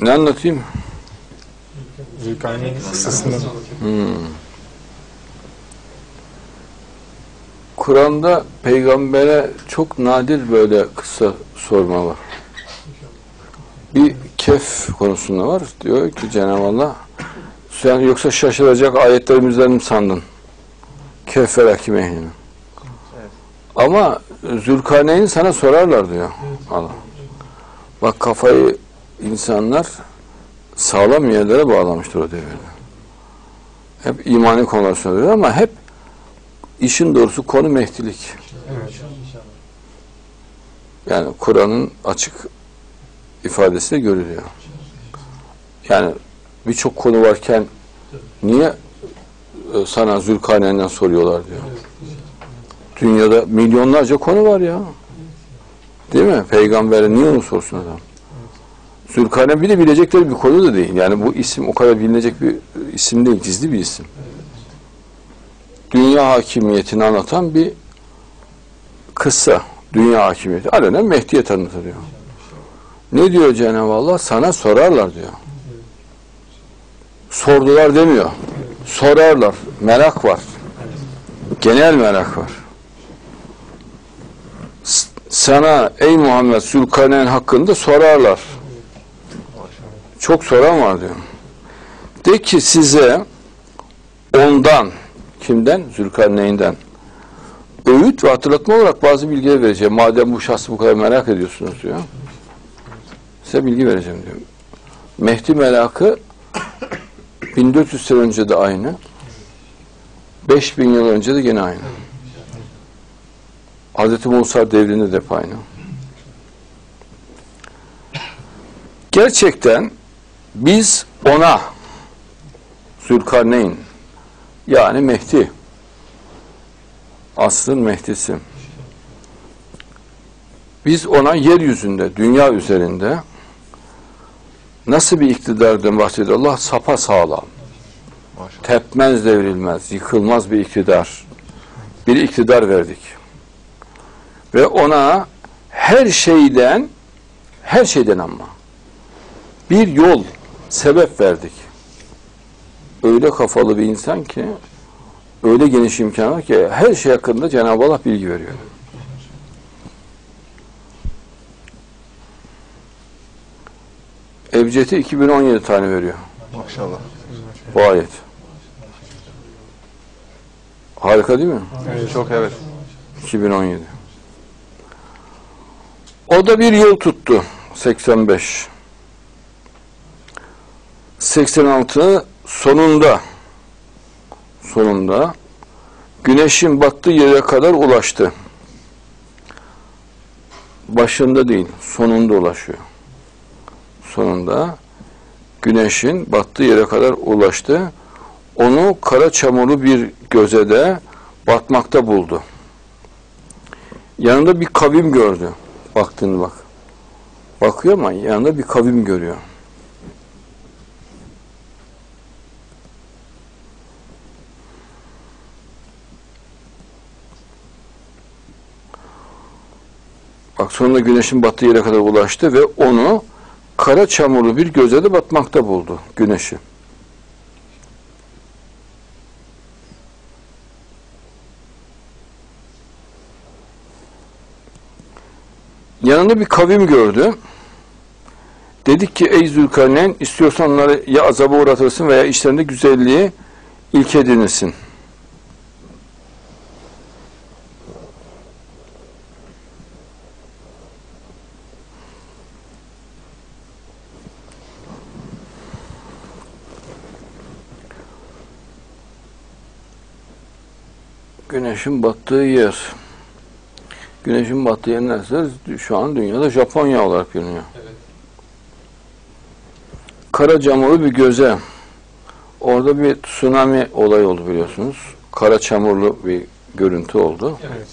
Ne anlatayım? Zülkarneyn kıssasından. Kur'an'da peygambere çok nadir böyle kısa sorma var. Bir kef konusunda var. Diyor ki Cenab-ı Allah sen yoksa şaşıracak ayetlerimizden mi sandın? Kef ve. Ama Zülkarneyn sana sorarlar diyor Allah. Bak kafayı insanlar sağlam yerlere bağlamıştır o devirde. Hep imani konular söylüyor ama hep işin doğrusu konu mehdilik. Evet. Yani Kur'an'ın açık ifadesi de görülüyor. Yani birçok konu varken niye e, sana Zülkarneyn'den soruyorlar diyor. Dünyada milyonlarca konu var ya. Değil mi? Peygamber'e niye onu sorsun adam? Zülkarneyn de bilecekleri bir konu da değil. Yani bu isim o kadar bilinecek bir isim değil. Gizli bir isim. Dünya hakimiyetini anlatan bir kıssa. Dünya hakimiyeti. Alenen Mehdi'ye tanıtılıyor. Ne diyor Cenab-ı Allah? Sana sorarlar diyor. Sordular demiyor. Sorarlar. Merak var. Genel merak var. Sana ey Muhammed Zülkarneyn hakkında sorarlar. Çok soran var diyor. De ki size ondan kimden? Zülkarneyn'den öğüt ve hatırlatma olarak bazı bilgiler vereceğim. Madem bu şahsı bu kadar merak ediyorsunuz diyor. Size bilgi vereceğim diyor. Mehdi merakı 1400 sene önce de aynı. 5000 yıl önce de gene aynı. Hz. Musa devrinde de aynı. Gerçekten biz ona Zülkarneyn yani Mehdi asrın Mehdi'si. Biz ona yeryüzünde, dünya üzerinde nasıl bir iktidardan bahsediyor Allah? Sapa sağlam. Maşallah. Tepmez devrilmez, yıkılmaz bir iktidar. Bir iktidar verdik. Ve ona her şeyden, her şeyden ama bir yol, sebep verdik. Öyle kafalı bir insan ki öyle geniş imkan var ki her şey hakkında Cenab-ı Allah bilgi veriyor. Ebced'i 2017 tane veriyor Maşallah. bu ayet. Harika değil mi? Çok evet. 2017. O da bir yol tuttu. 85. 86 sonunda sonunda güneşin battığı yere kadar ulaştı. Başında değil, sonunda ulaşıyor. Sonunda güneşin battığı yere kadar ulaştı. Onu kara çamurlu bir gözede batmakta buldu. Yanında bir kavim gördü. Baktığını bak. Bakıyor ama yanında bir kavim görüyor. Bak sonunda güneşin battığı yere kadar ulaştı ve onu kara çamurlu bir gözede batmakta buldu güneşi. Yanında bir kavim gördü. Dedik ki ey Zülkarneyn istiyorsan onları ya azaba uğratırsın veya işlerinde güzelliği ilk edinirsin. Güneşin battığı yer. Güneşin battığı yer neresi? Şu an dünyada Japonya olarak görünüyor. Kara çamurlu bir göze. Orada bir tsunami olayı oldu biliyorsunuz. Kara çamurlu bir görüntü oldu. Evet.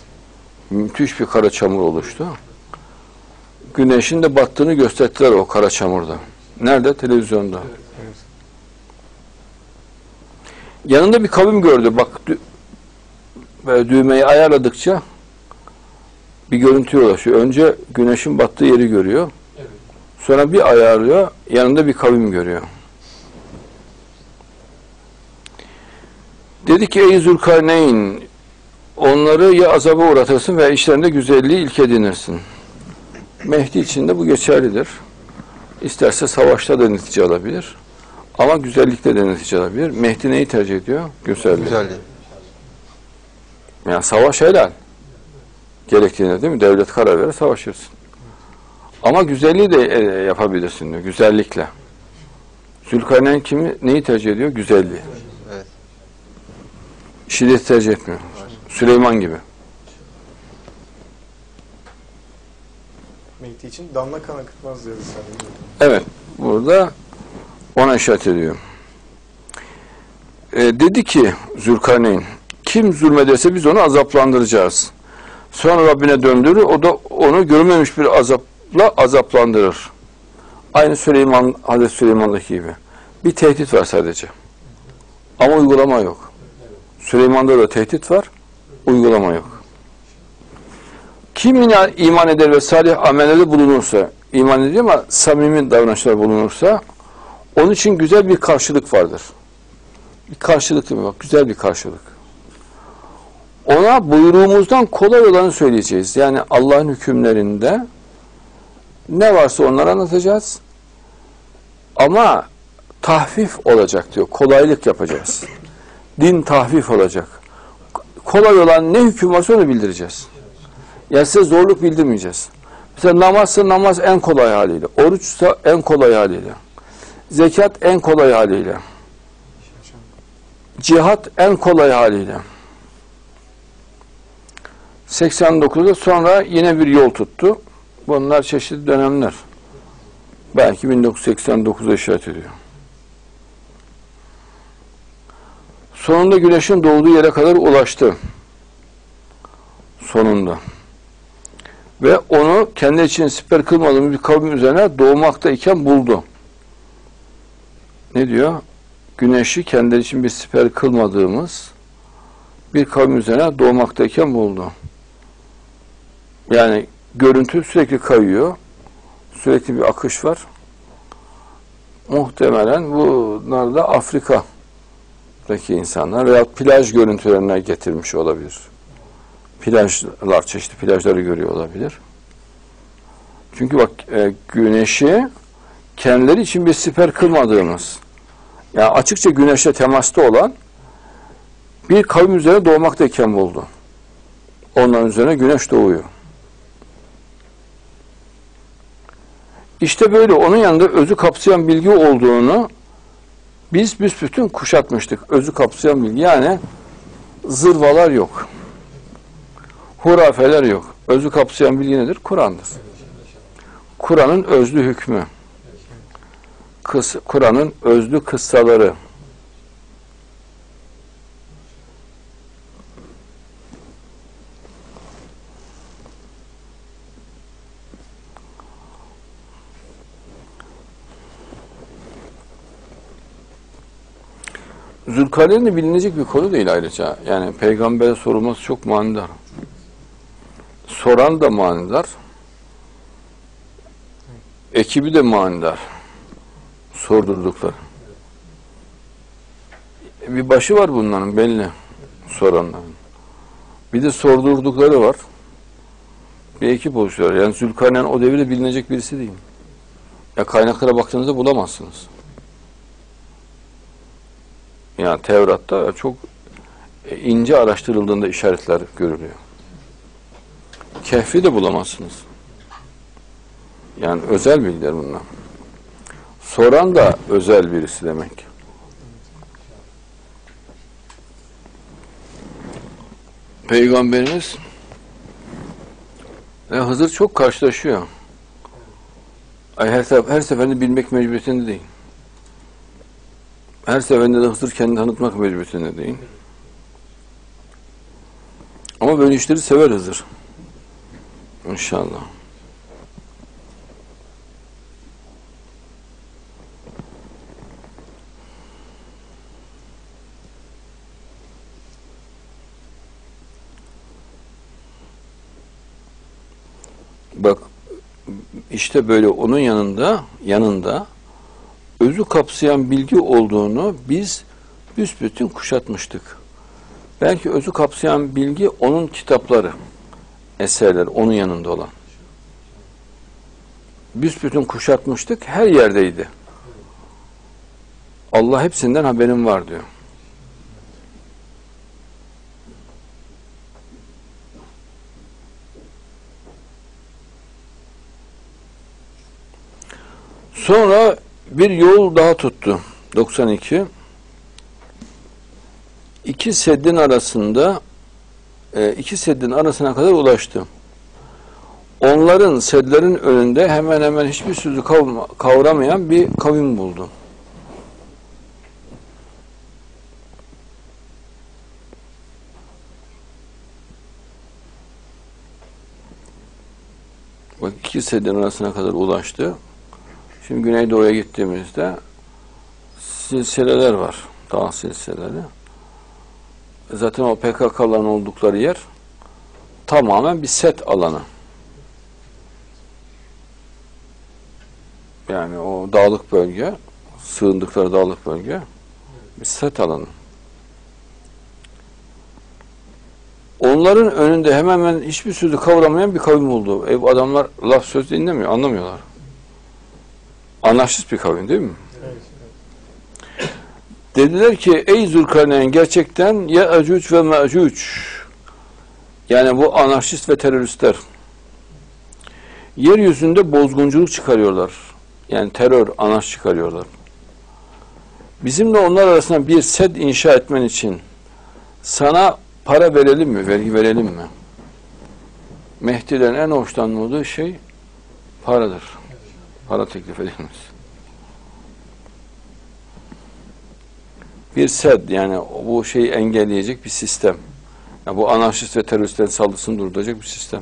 Müthiş bir kara çamur oluştu. Güneşin de battığını gösterdiler o kara çamurda. Nerede? Televizyonda. Evet. Yanında bir kavim gördü. Bak böyle düğmeyi ayarladıkça bir görüntüye ulaşıyor. Önce güneşin battığı yeri görüyor. Sonra bir ayarlıyor, yanında bir kavim görüyor. Dedi ki ey Zülkarneyn, onları ya azaba uğratırsın veya işlerinde güzelliği ilk edinirsin. Mehdi için de bu geçerlidir. İsterse savaşta da netice alabilir. Ama güzellikte de netice alabilir. Mehdi neyi tercih ediyor? Güzellik. Güzelliği. Yani savaş helal. Gerektiğinde değil mi? Devlet karar verir savaşırsın. Ama güzelliği de e, yapabilirsin diyor. Güzellikle. Zülkarneyn kimi, neyi tercih ediyor? Güzelliği. Evet. Şiddet tercih etmiyor. Süleyman gibi. Mehdi için damla kan akıtmaz diyor. Evet. Burada ona işaret ediyor. E, dedi ki Zülkarneyn kim zulmederse biz onu azaplandıracağız. Sonra Rabbine döndürür. O da onu görmemiş bir azapla azaplandırır. Aynı Süleyman, Hazreti Süleyman'daki gibi. Bir tehdit var sadece. Ama uygulama yok. Süleyman'da da tehdit var. Uygulama yok. Kim iman eder ve salih amellerde bulunursa, iman ediyor ama samimi davranışlar bulunursa, onun için güzel bir karşılık vardır. Bir karşılık değil mi? Bak, güzel bir karşılık. Ona buyruğumuzdan kolay olanı söyleyeceğiz. Yani Allah'ın hükümlerinde ne varsa onları anlatacağız. Ama tahfif olacak diyor. Kolaylık yapacağız. Din tahfif olacak. Kolay olan ne hüküm varsa onu bildireceğiz. Yani size zorluk bildirmeyeceğiz. Mesela namazsa namaz en kolay haliyle. Oruçsa en kolay haliyle. Zekat en kolay haliyle. Cihat en kolay haliyle. 89'da sonra yine bir yol tuttu. Bunlar çeşitli dönemler. Belki 1989'a işaret ediyor. Sonunda güneşin doğduğu yere kadar ulaştı. Sonunda. Ve onu kendi için siper kılmadığım bir kavim üzerine doğmaktayken buldu. Ne diyor? Güneşi kendi için bir siper kılmadığımız bir kavim üzerine doğmaktayken buldu. Yani görüntü sürekli kayıyor. Sürekli bir akış var. Muhtemelen bunlar da Afrika'daki insanlar veya plaj görüntülerine getirmiş olabilir. Plajlar, çeşitli plajları görüyor olabilir. Çünkü bak e, güneşi kendileri için bir siper kılmadığımız, yani açıkça güneşle temasta olan bir kavim üzerine doğmaktayken buldu. Onların üzerine güneş doğuyor. İşte böyle onun yanında özü kapsayan bilgi olduğunu biz büsbütün kuşatmıştık. Özü kapsayan bilgi yani zırvalar yok. Hurafeler yok. Özü kapsayan bilgi nedir? Kur'an'dır. Kur'an'ın özlü hükmü. Kur'an'ın özlü kıssaları. Zülkarneyn de bilinecek bir konu değil ayrıca. Yani peygambere sorulması çok manidar. Soran da manidar. Ekibi de manidar. Sordurdukları. Bir başı var bunların belli. Soranların. Bir de sordurdukları var. Bir ekip oluşturuyor. Yani Zülkarneyn o devirde bilinecek birisi değil. Ya kaynaklara baktığınızda bulamazsınız. Yani Tevrat'ta çok ince araştırıldığında işaretler görülüyor. Kehfi de bulamazsınız. Yani özel bilgiler bunlar. Soran da özel birisi demek. Peygamberimiz ve Hızır çok karşılaşıyor. Her, her seferinde bilmek mecburiyetinde değil. Her seferinde de Hızır kendini tanıtmak mecburiyetinde değil. Ama böyle işleri sever Hızır. İnşallah. Bak işte böyle onun yanında yanında özü kapsayan bilgi olduğunu biz büsbütün kuşatmıştık. Belki özü kapsayan bilgi onun kitapları, eserler onun yanında olan. Büsbütün kuşatmıştık, her yerdeydi. Allah hepsinden haberim var diyor. Sonra bir yol daha tuttu. 92. İki seddin arasında e, iki seddin arasına kadar ulaştı. Onların sedlerin önünde hemen hemen hiçbir sözü kavramayan bir kavim buldu. Bak iki seddin arasına kadar ulaştı. Şimdi Güneydoğu'ya gittiğimizde silsileler var. Dağ silsileleri. Zaten o PKK'ların oldukları yer tamamen bir set alanı. Yani o dağlık bölge, sığındıkları dağlık bölge bir set alanı. Onların önünde hemen hemen hiçbir sözü kavramayan bir kavim oldu. E, adamlar laf söz dinlemiyor, anlamıyorlar. Anarşist bir kavim değil mi? Evet, Dediler ki ey Zülkarneyn gerçekten ya Ecüc ve Mecüc yani bu anarşist ve teröristler yeryüzünde bozgunculuk çıkarıyorlar. Yani terör, anarş çıkarıyorlar. Bizimle onlar arasında bir sed inşa etmen için sana para verelim mi, vergi verelim mi? Mehdi'den en hoşlanmadığı şey paradır. Para teklif edilmez. bir sed yani bu şeyi engelleyecek bir sistem. Yani bu anarşist ve teröristlerin saldırısını durduracak bir sistem.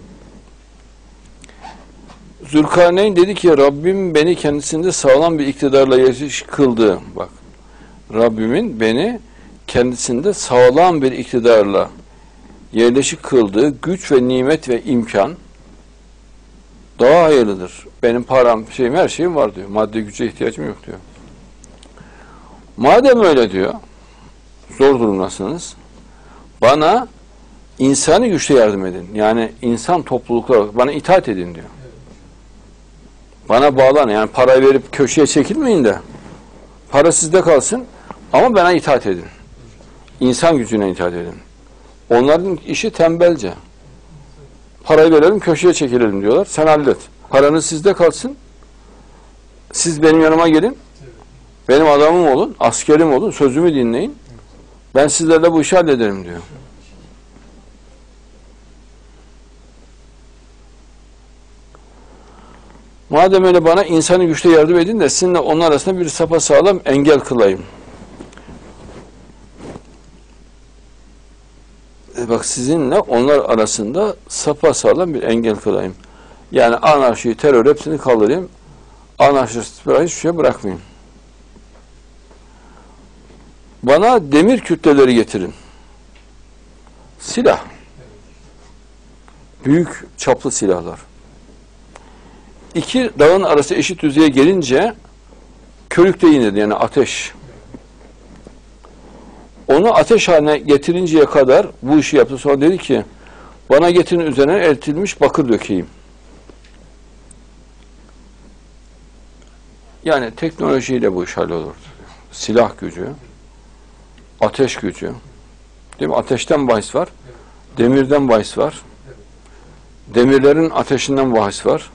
Zülkarneyn dedi ki Rabbim beni kendisinde sağlam bir iktidarla yaşayış kıldı. Bak Rabbimin beni kendisinde sağlam bir iktidarla yerleşik kıldığı güç ve nimet ve imkan daha hayırlıdır. Benim param, şeyim, her şeyim var diyor. Maddi güce ihtiyacım yok diyor. Madem öyle diyor, zor durumdasınız, bana insani güçle yardım edin. Yani insan topluluklar, bana itaat edin diyor. Bana bağlan, yani parayı verip köşeye çekilmeyin de, para sizde kalsın ama bana itaat edin. İnsan gücüne itaat edin. Onların işi tembelce. Parayı verelim, köşeye çekilelim diyorlar. Sen hallet. Paranız sizde kalsın. Siz benim yanıma gelin. Benim adamım olun, askerim olun, sözümü dinleyin. Ben sizlerle bu işi hallederim diyor. Madem öyle bana insanı güçle yardım edin de sizinle onun arasında bir sapasağlam engel kılayım. E bak sizinle onlar arasında sapasağlam bir engel kılayım. Yani anarşi, terör hepsini kaldırayım. Anarşist hiçbir şey bırakmayayım. Bana demir kütleleri getirin. Silah. Büyük çaplı silahlar. İki dağın arası eşit düzeye gelince körükte inirdi yani ateş. Onu ateş haline getirinceye kadar bu işi yaptı. Sonra dedi ki bana getirin üzerine eritilmiş bakır dökeyim. Yani teknolojiyle bu iş hallolurdu. Silah gücü, ateş gücü. Değil mi? Ateşten bahis var. Demirden bahis var. Demirlerin ateşinden bahis var.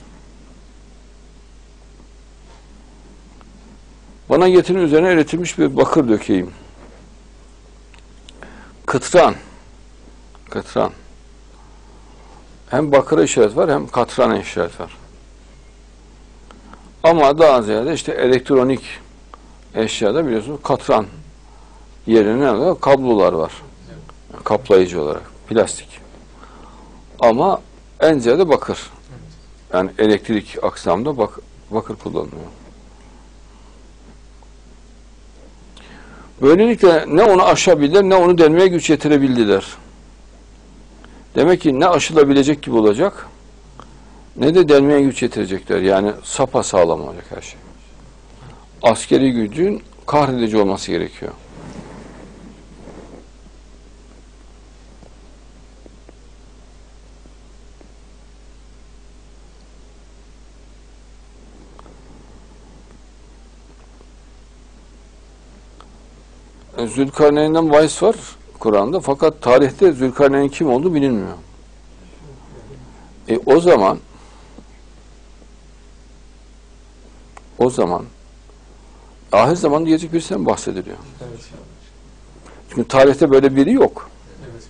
Bana getirin üzerine eritilmiş bir bakır dökeyim. Kıtran. Kıtran. Hem bakıra işaret var hem katrana işaret var. Ama daha ziyade işte elektronik eşyada biliyorsunuz katran yerine ne oluyor? Kablolar var. Kaplayıcı olarak. Plastik. Ama en ziyade bakır. Yani elektrik aksamda bak, bakır kullanılıyor. Böylelikle ne onu aşabilir ne onu delmeye güç yetirebildiler. Demek ki ne aşılabilecek gibi olacak ne de delmeye güç yetirecekler. Yani sapa sağlam olacak her şey. Askeri gücün kahredici olması gerekiyor. E, Zülkarneyn'den bahis var Kur'an'da fakat tarihte Zülkarneyn kim olduğu bilinmiyor. E, o zaman o zaman ahir zaman diyecek birisinden bahsediliyor. Evet. Çünkü tarihte böyle biri yok. Evet.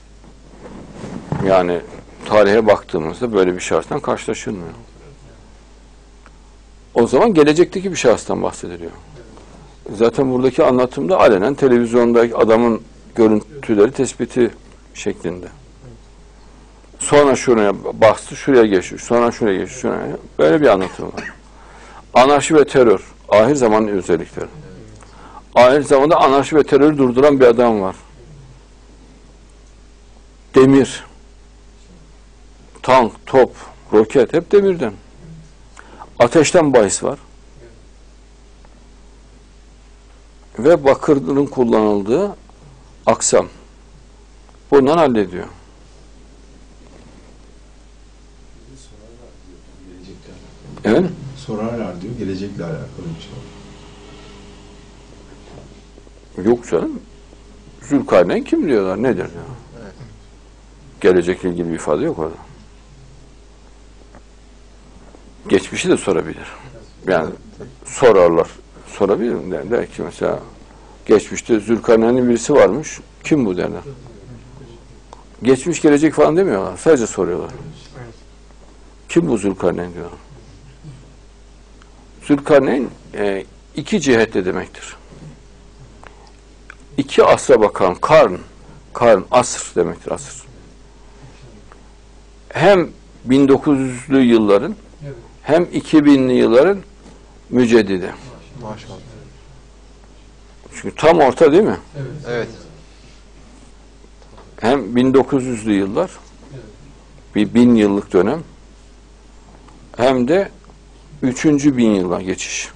Yani tarihe baktığımızda böyle bir şahıstan karşılaşılmıyor. O zaman gelecekteki bir şahıstan bahsediliyor. Zaten buradaki anlatımda alenen televizyondaki adamın görüntüleri tespiti şeklinde. Sonra şuraya bastı, şuraya geçiyor, sonra şuraya geçiyor, şuraya. Böyle bir anlatım var. Anarşi ve terör, ahir zamanın özellikleri. Ahir zamanda anarşi ve terörü durduran bir adam var. Demir, tank, top, roket hep demirden. Ateşten bahis var. Ve bakırın kullanıldığı aksam. Bundan hallediyor. Evet. Sorarlar diyor, gelecekle alakalı bir şey. Yok canım. Zülkarneyn kim diyorlar? Nedir? Ya? Gelecekle ilgili bir ifade yok orada. Geçmişi de sorabilir. Yani sorarlar. Sorabilir mi? Der, der ki mesela geçmişte Zülkarneyn'in birisi varmış. Kim bu derler. Geçmiş gelecek falan demiyorlar. Sadece soruyorlar. Evet. Kim bu Zülkarneyn diyorlar. Zülkarneyn e, iki cihetle demektir. İki asra bakan karn, karn, asr demektir asır. Hem 1900'lü yılların hem 2000'li yılların müceddidi. Maşallah. Çünkü tam orta değil mi? Evet. Evet. Hem 1900'lü yıllar Evet. bir bin yıllık dönem hem de üçüncü bin yıla geçiş.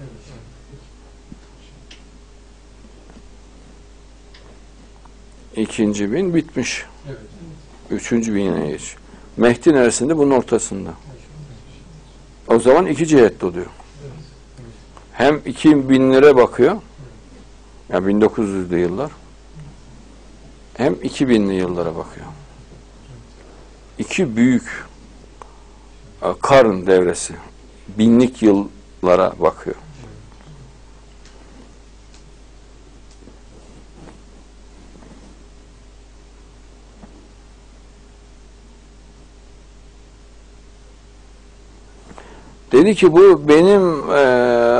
İkinci bin bitmiş. Üçüncü bin yıla geçiş. Mehdi neresinde? Bunun ortasında. O zaman iki cihetli oluyor. Hem iki binlere bakıyor. Yani 1900'lü yıllar. Hem 2000'li yıllara bakıyor. İki büyük e, karın devresi. Binlik yıllara bakıyor. Dedi ki bu benim e,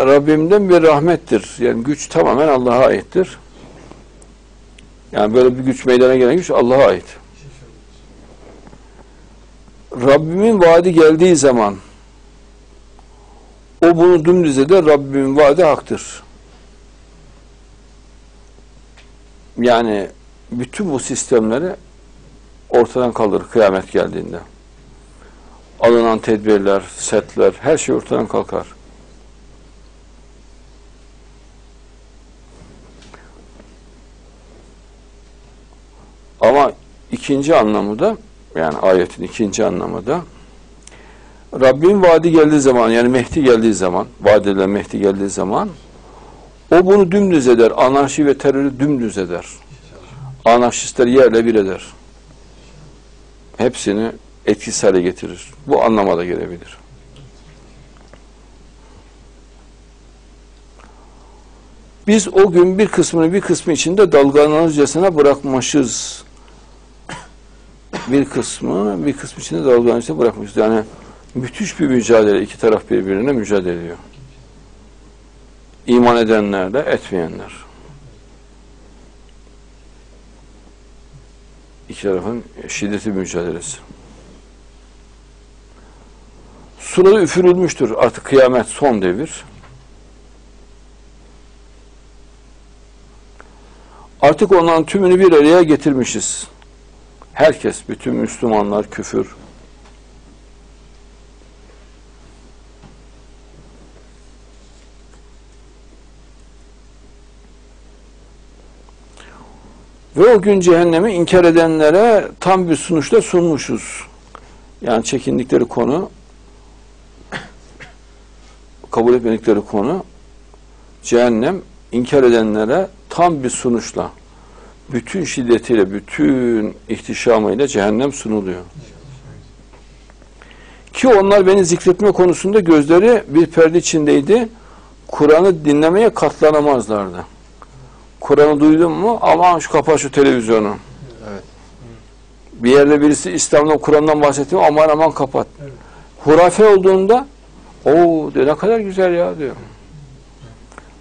Rabbimden bir rahmettir. Yani güç tamamen Allah'a aittir. Yani böyle bir güç meydana gelen güç Allah'a ait. Rabbimin vaadi geldiği zaman o bunu dümdüz eder. Rabbimin vaadi haktır. Yani bütün bu sistemleri ortadan kaldırır kıyamet geldiğinde. Alınan tedbirler, setler, her şey ortadan kalkar. Ama ikinci anlamı da yani ayetin ikinci anlamı da Rabbin vaadi geldiği zaman yani Mehdi geldiği zaman vaad edilen Mehdi geldiği zaman o bunu dümdüz eder. Anarşi ve terörü dümdüz eder. Anarşistleri yerle bir eder. Hepsini etkisiz hale getirir. Bu anlama da gelebilir. Biz o gün bir kısmını bir kısmı içinde dalgalanırcasına bırakmışız. Bir kısmı bir kısmı içinde dalgalanırcasına bırakmışız. Yani müthiş bir mücadele. iki taraf birbirine mücadele ediyor. İman edenler de etmeyenler. İki tarafın şiddetli mücadelesi. Surada üfürülmüştür. Artık kıyamet son devir. Artık onların tümünü bir araya getirmişiz. Herkes, bütün Müslümanlar küfür, Ve o gün cehennemi inkar edenlere tam bir sunuşla sunmuşuz. Yani çekindikleri konu, kabul etmedikleri konu, cehennem inkar edenlere tam bir sunuşla, bütün şiddetiyle, bütün ihtişamıyla cehennem sunuluyor. Ki onlar beni zikretme konusunda gözleri bir perde içindeydi. Kur'an'ı dinlemeye katlanamazlardı. Kur'an'ı duydun mu? Aman şu kapa şu televizyonu. Evet. Bir yerde birisi İslam'dan, Kur'an'dan bahsediyor. Aman aman kapat. Hurafe olduğunda o diyor ne kadar güzel ya diyor.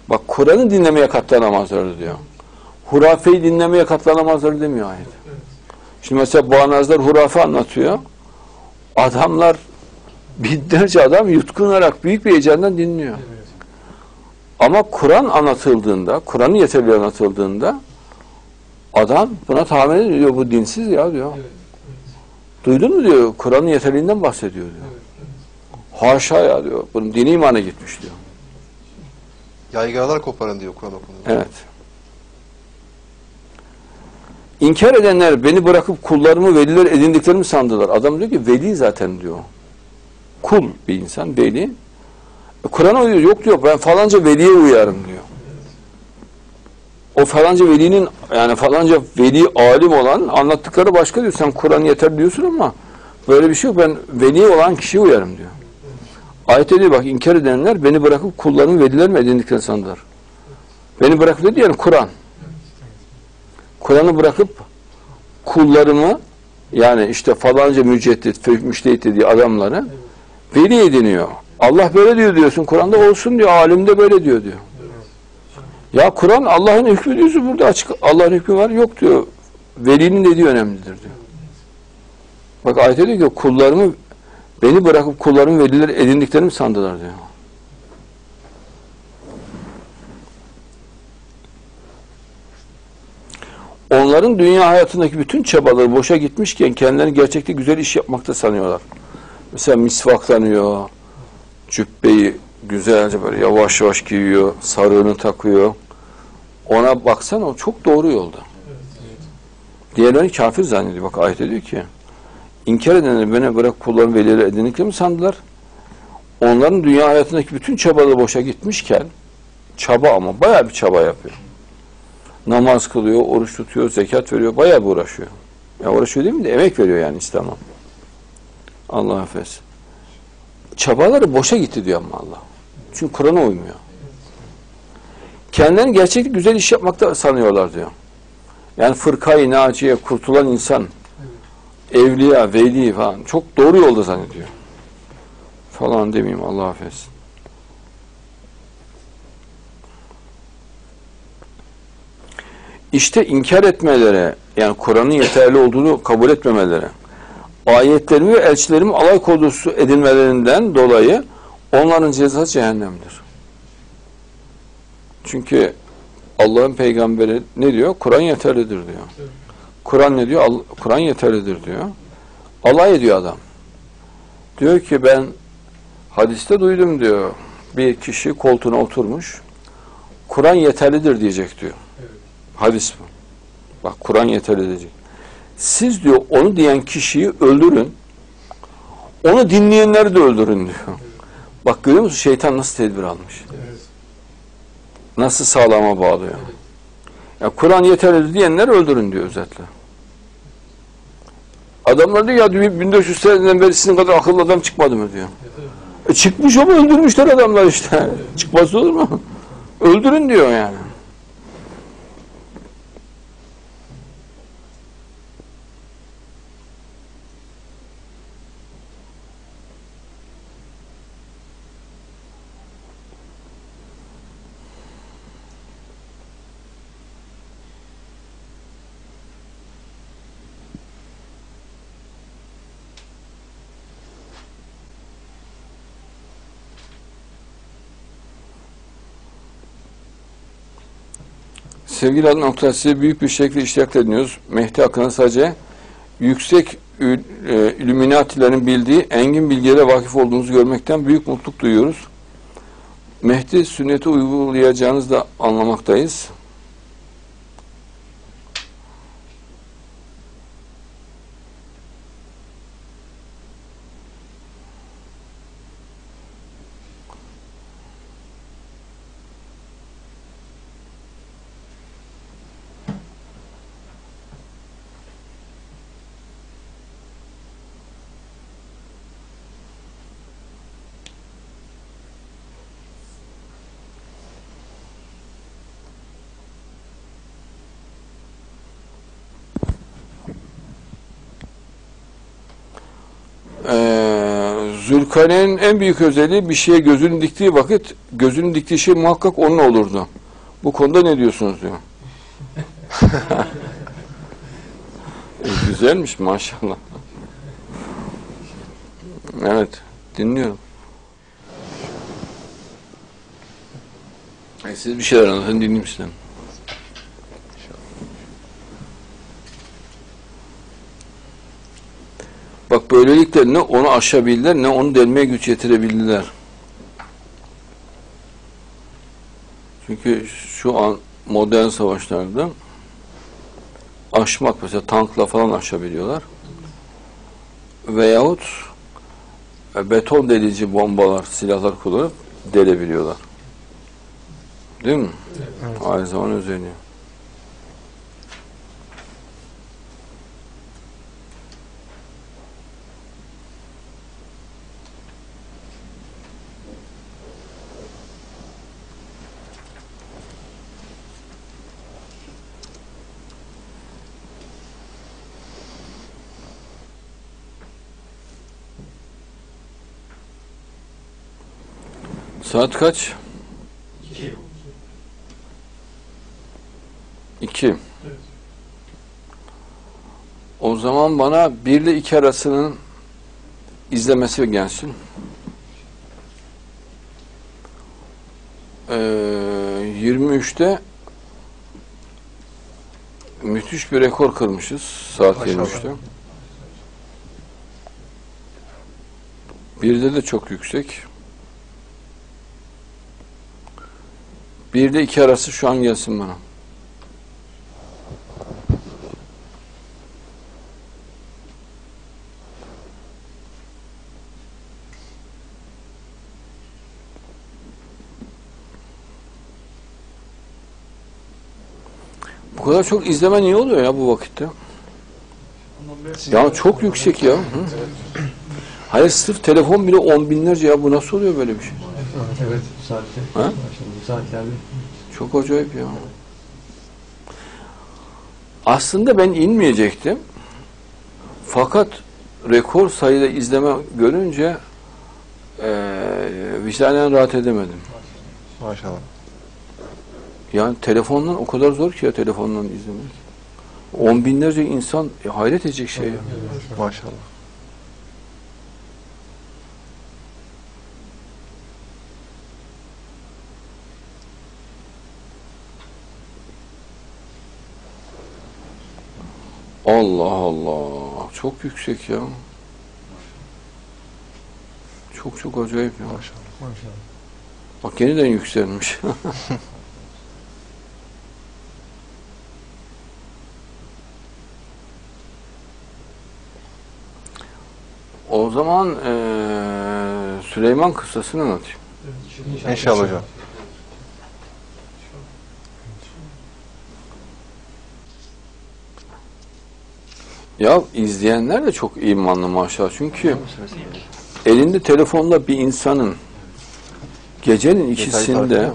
Bak Kur'an'ı dinlemeye katlanamazlardı diyor. Hurafeyi dinlemeye katlanamazlar demiyor ayet. Şimdi mesela bağnazlar hurafe anlatıyor. Adamlar binlerce adam yutkunarak büyük bir heyecandan dinliyor. Ama Kur'an anlatıldığında, Kur'an'ın yeterli anlatıldığında adam buna tahammül ediyor. Bu dinsiz ya diyor. Duydun mu diyor. Kur'an'ın yeterliğinden bahsediyor diyor. Haşa ya diyor. Bunun dini imana gitmiş diyor. Yaygaralar koparın diyor Kur'an okunduğunda. Evet. İnkar edenler beni bırakıp kullarımı veliler edindiklerimi sandılar. Adam diyor ki veli zaten diyor. Kul bir insan veli. Kur'an'a uyuyor. Yok diyor ben falanca veliye uyarım diyor. O falanca velinin yani falanca veli alim olan anlattıkları başka diyor. Sen Kur'an yeter diyorsun ama böyle bir şey yok. Ben veli olan kişiye uyarım diyor. Ayette diyor bak inkar edenler beni bırakıp kullarımı veliler mi edindiklerini sandılar. Beni bırakıp dedi yani Kur'an. Kur'an'ı bırakıp kullarımı yani işte falanca müceddit, müştehit dediği adamları veli ediniyor. Allah böyle diyor diyorsun. Kur'an'da olsun diyor. Alimde böyle diyor diyor. Ya Kur'an Allah'ın hükmü diyorsun burada açık Allah'ın hükmü var yok diyor. Velinin dediği önemlidir diyor. Bak ayette diyor ki kullarımı beni bırakıp kullarımı veliler edindiklerini sandılar diyor. Onların dünya hayatındaki bütün çabaları boşa gitmişken kendilerini gerçekte güzel iş yapmakta sanıyorlar. Mesela misvaklanıyor, cübbeyi güzelce böyle yavaş yavaş giyiyor, sarığını takıyor. Ona baksan o çok doğru yolda. Diğerlerini kafir zannediyor. Bak ayet diyor ki inkar edenleri beni bırak kulların velileri edindiklerini sandılar. Onların dünya hayatındaki bütün çabaları boşa gitmişken çaba ama bayağı bir çaba yapıyor. Namaz kılıyor, oruç tutuyor, zekat veriyor, bayağı bir uğraşıyor. Ya uğraşıyor değil mi de emek veriyor yani İslam'a. Allah affetsin. Çabaları boşa gitti diyor ama Allah. Çünkü Kur'an'a uymuyor. Kendilerini gerçekten güzel iş yapmakta sanıyorlar diyor. Yani fırkayı naciye kurtulan insan, evliya, veli falan çok doğru yolda zannediyor. Falan demeyeyim Allah affetsin. İşte inkar etmelere, yani Kur'an'ın yeterli olduğunu kabul etmemelere, ayetlerimi ve elçilerimi alay konusu edilmelerinden dolayı onların cezası cehennemdir. Çünkü Allah'ın peygamberi ne diyor? Kur'an yeterlidir diyor. Kur'an ne diyor? Kur'an yeterlidir diyor. Alay ediyor adam. Diyor ki ben hadiste duydum diyor. Bir kişi koltuğuna oturmuş. Kur'an yeterlidir diyecek diyor. Hadis bu. Bak Kur'an yeterli diyecek. Siz diyor onu diyen kişiyi öldürün. Onu dinleyenleri de öldürün diyor. Bak görüyor musun şeytan nasıl tedbir almış? Nasıl sağlama bağlıyor? Ya Kur'an yeterli diyenler öldürün diyor özetle. Adamlar diyor ya diyor, 1400 seneden beri sizin kadar akıllı adam çıkmadı mı diyor. E çıkmış ama öldürmüşler adamlar işte. Çıkmaz olur mu? Öldürün diyor yani. Sevgili Adnan Oktay, size büyük bir şekilde iştirakla dinliyoruz. Mehdi hakkında sadece yüksek ü- e, illuminatilerin bildiği engin bilgilere vakıf olduğunuzu görmekten büyük mutluluk duyuyoruz. Mehdi sünneti uygulayacağınızı da anlamaktayız. Zülkarneyn'in en büyük özelliği bir şeye gözünü diktiği vakit gözünü diktiği şey muhakkak onun olurdu. Bu konuda ne diyorsunuz diyor. E, güzelmiş maşallah. Evet, dinliyorum. E, siz bir şeyler anlatın, dinleyeyim sizden. Bak böylelikle ne onu aşabildiler ne onu delmeye güç yetirebildiler. Çünkü şu an modern savaşlarda aşmak mesela tankla falan aşabiliyorlar. Veyahut e, beton delici bombalar, silahlar kullanıp delebiliyorlar. Değil mi? Aynı zamanda özeniyor. Saat kaç? İki. O zaman bana bir ile iki arasının izlemesi gelsin. Ee, 23'te müthiş bir rekor kırmışız saat Maşallah. 23'te. Birde de çok yüksek. Bir de iki arası şu an gelsin bana. Bu kadar çok izleme niye oluyor ya bu vakitte? Ya çok yüksek ya. Hı? Hayır sırf telefon bile on binlerce ya bu nasıl oluyor böyle bir şey? Evet, bu saatte. Ha? Maşallah, bu saatlerde. Çok acayip ya. Aslında ben inmeyecektim. Fakat rekor sayıda izleme görünce eee vicdanen rahat edemedim. Maşallah. Yani telefondan o kadar zor ki ya telefondan izlemek. On binlerce insan e, hayret edecek şey. ya. Maşallah. Allah Allah. Çok yüksek ya. Çok çok acayip ya. Maşallah. Maşallah. Bak yeniden yükselmiş. o zaman eee, Süleyman kıssasını anlatayım. İnşallah hocam. Ya izleyenler de çok imanlı maşallah. Çünkü elinde telefonla bir insanın gecenin ikisinde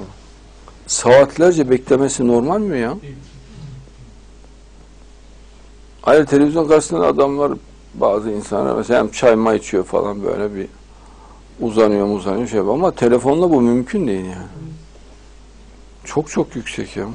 saatlerce beklemesi normal mi ya? Hayır televizyon karşısında adamlar bazı insanlar mesela hem çay may içiyor falan böyle bir uzanıyor uzanıyor şey yapıyor. ama telefonla bu mümkün değil yani. Çok çok yüksek ya.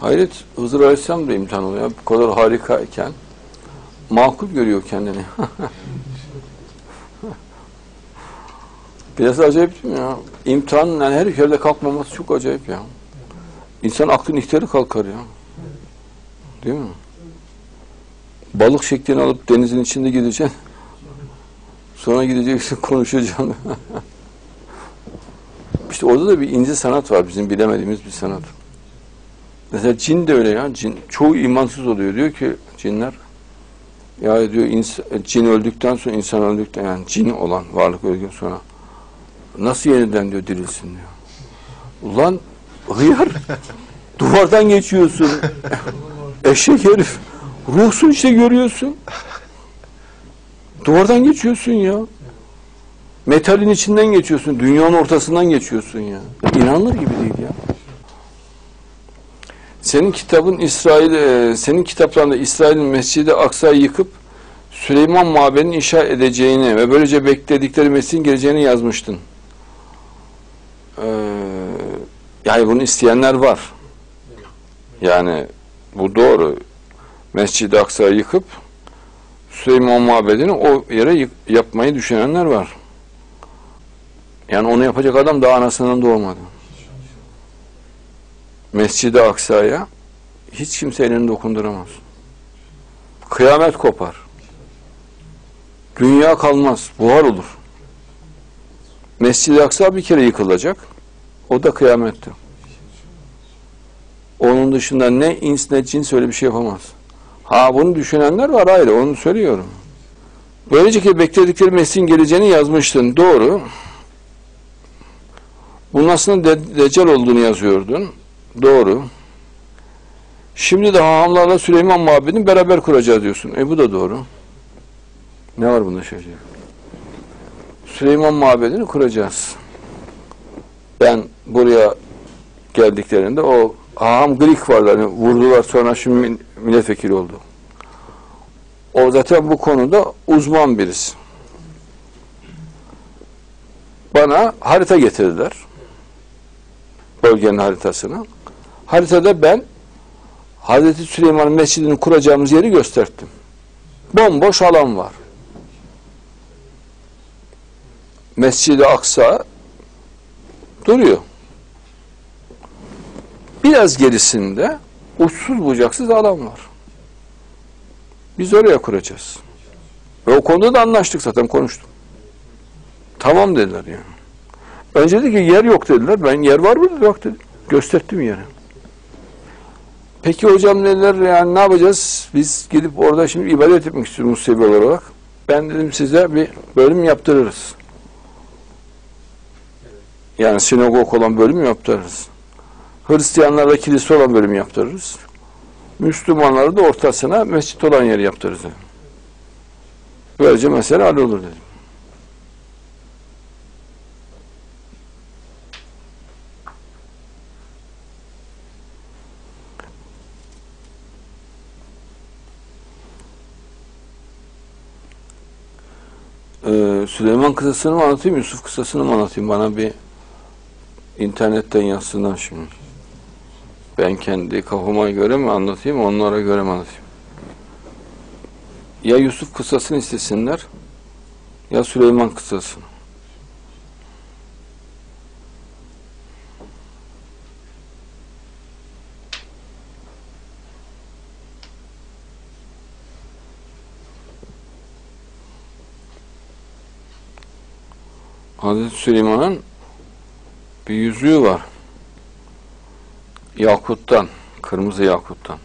Hayret Hızır Aleyhisselam da imtihan oluyor. Bu kadar harikayken makul görüyor kendini. Biraz acayip değil mi ya? İmtihanın yani her yerde kalkmaması çok acayip ya. İnsan aklın ihtiyarı kalkar ya. Değil mi? Balık şeklini alıp denizin içinde gideceksin. Sonra gideceksin konuşacaksın. işte orada da bir ince sanat var bizim bilemediğimiz bir sanat. Mesela cin de öyle ya. Cin, çoğu imansız oluyor. Diyor ki cinler ya diyor cin öldükten sonra insan öldükten yani cin olan varlık öldükten sonra nasıl yeniden diyor dirilsin diyor. Ulan hıyar Duvardan geçiyorsun. Eşek herif. Ruhsun işte görüyorsun. Duvardan geçiyorsun ya. Metalin içinden geçiyorsun. Dünyanın ortasından geçiyorsun ya. İnanılır gibi değil ya. Senin kitabın İsrail, e, senin kitaplarında İsrail'in Mescid-i Aksa'yı yıkıp Süleyman Mabedi'ni inşa edeceğini ve böylece bekledikleri Mesih'in geleceğini yazmıştın. Ee, yani bunu isteyenler var. Yani bu doğru. Mescid-i Aksa'yı yıkıp Süleyman Mabedi'ni o yere yapmayı düşünenler var. Yani onu yapacak adam daha anasından doğmadı. Mescid-i Aksa'ya hiç kimse elini dokunduramaz. Kıyamet kopar. Dünya kalmaz, buhar olur. Mescid-i Aksa bir kere yıkılacak. O da kıyamette. Onun dışında ne ins ne cins öyle bir şey yapamaz. Ha bunu düşünenler var ayrı, onu söylüyorum. Böylece ki bekledikleri Mesih'in geleceğini yazmıştın. Doğru. Bunun aslında de- Deccal olduğunu yazıyordun. Doğru. Şimdi de hahamlarla Süleyman Mabedi'ni beraber kuracağız diyorsun. E bu da doğru. Ne var bunda şöyle? Süleyman Mabedi'ni kuracağız. Ben buraya geldiklerinde o haham Grik vardı. Hani vurdular sonra şimdi milletvekili oldu. O zaten bu konuda uzman birisi. Bana harita getirdiler. Bölgenin haritasını. Haritada ben Hazreti Süleyman'ın mescidini kuracağımız yeri gösterdim. Bomboş alan var. Mescid-i Aksa duruyor. Biraz gerisinde uçsuz bucaksız alan var. Biz oraya kuracağız. Ve o konuda da anlaştık zaten konuştum. Tamam dediler yani. Önce dedi ki yer yok dediler. Ben yer var mı? Yok dedim. Gösterdim yeri. Peki hocam dediler yani ne yapacağız? Biz gidip orada şimdi ibadet etmek istiyoruz Musevi olarak. Ben dedim size bir bölüm yaptırırız. Yani sinagog olan bölüm yaptırırız. Hristiyanlarda kilise olan bölüm yaptırırız. Müslümanları da ortasına mescit olan yer yaptırırız. Böylece mesele hallolur dedim. Ee, Süleyman kıssasını mı anlatayım, Yusuf kıssasını mı anlatayım? Bana bir internetten yazsınlar şimdi. Ben kendi kafama göre mi anlatayım, onlara göre mi anlatayım? Ya Yusuf kıssasını istesinler, ya Süleyman kıssasını. Hazreti Süleyman'ın bir yüzüğü var. Yakuttan, kırmızı yakuttan.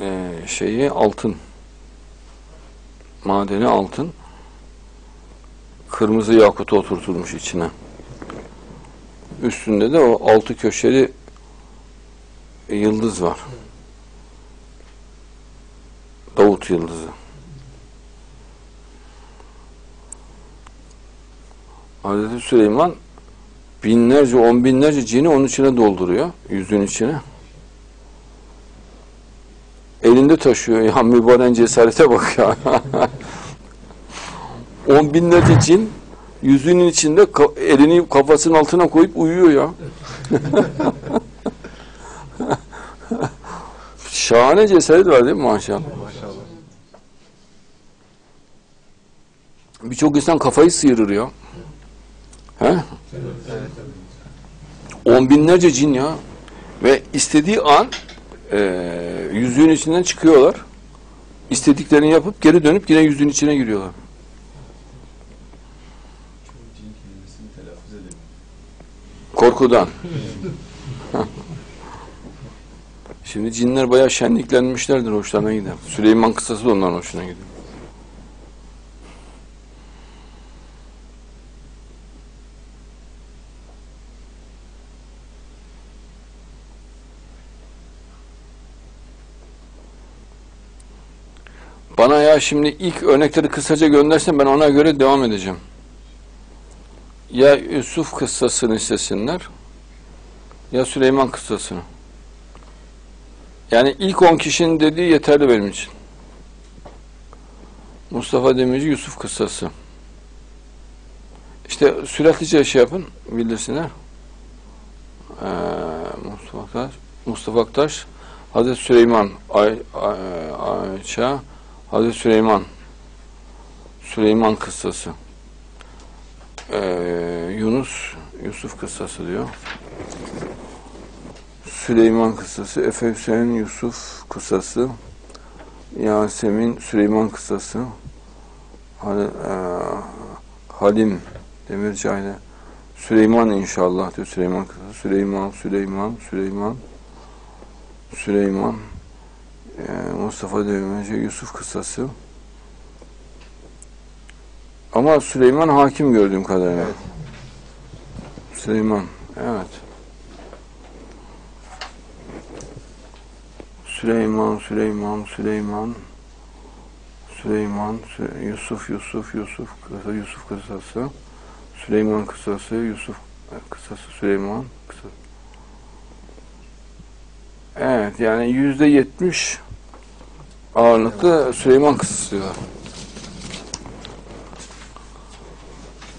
Ee, şeyi altın. Madeni altın. Kırmızı yakut oturtulmuş içine. Üstünde de o altı köşeli yıldız var. Davut yıldızı. Hazreti Süleyman binlerce, on binlerce cini onun içine dolduruyor. Yüzün içine. Elinde taşıyor. Ya mübarek cesarete bak ya. on binlerce cin yüzünün içinde elini kafasının altına koyup uyuyor ya. Şahane cesaret var değil mi maşallah? Maşallah. Birçok insan kafayı sıyırır ya. He? On binlerce cin ya. Ve istediği an eee yüzüğün içinden çıkıyorlar. İstediklerini yapıp geri dönüp yine yüzüğün içine giriyorlar. Korkudan. Şimdi cinler bayağı şenliklenmişlerdir, hoşlarına gider. Süleyman kıssası da onların hoşuna gidiyor. Bana ya şimdi ilk örnekleri kısaca göndersen ben ona göre devam edeceğim. Ya Yusuf kıssasını istesinler ya Süleyman kıssasını. Yani ilk 10 kişinin dediği yeterli benim için. Mustafa Demirci Yusuf kıssası. İşte süratlice şey yapın, bildirsinler. Ee, Mustafa Aktaş, Mustafa Aktaş, Hazreti Süleyman, Ay, Ay, Ayça, Hazreti Süleyman, Süleyman kıssası. Ee, Yunus, Yusuf kıssası diyor. Süleyman kıssası, Efe Hüseyin, Yusuf kıssası, Yasemin, Süleyman kıssası, Hal, e, Halim, Demircay'la, Süleyman inşallah diyor Süleyman kıssası, Süleyman, Süleyman, Süleyman, Süleyman, Mustafa Demirci, Yusuf kıssası. Ama Süleyman hakim gördüğüm kadarıyla. Evet. Süleyman, evet. Süleyman, Süleyman, Süleyman, Süleyman, Sü- Yusuf, Yusuf, Yusuf, kısa, Yusuf kısası, Süleyman kısası, Yusuf kısası, Süleyman kısası. Evet, yani yüzde yetmiş ağırlıklı Süleyman diyorlar.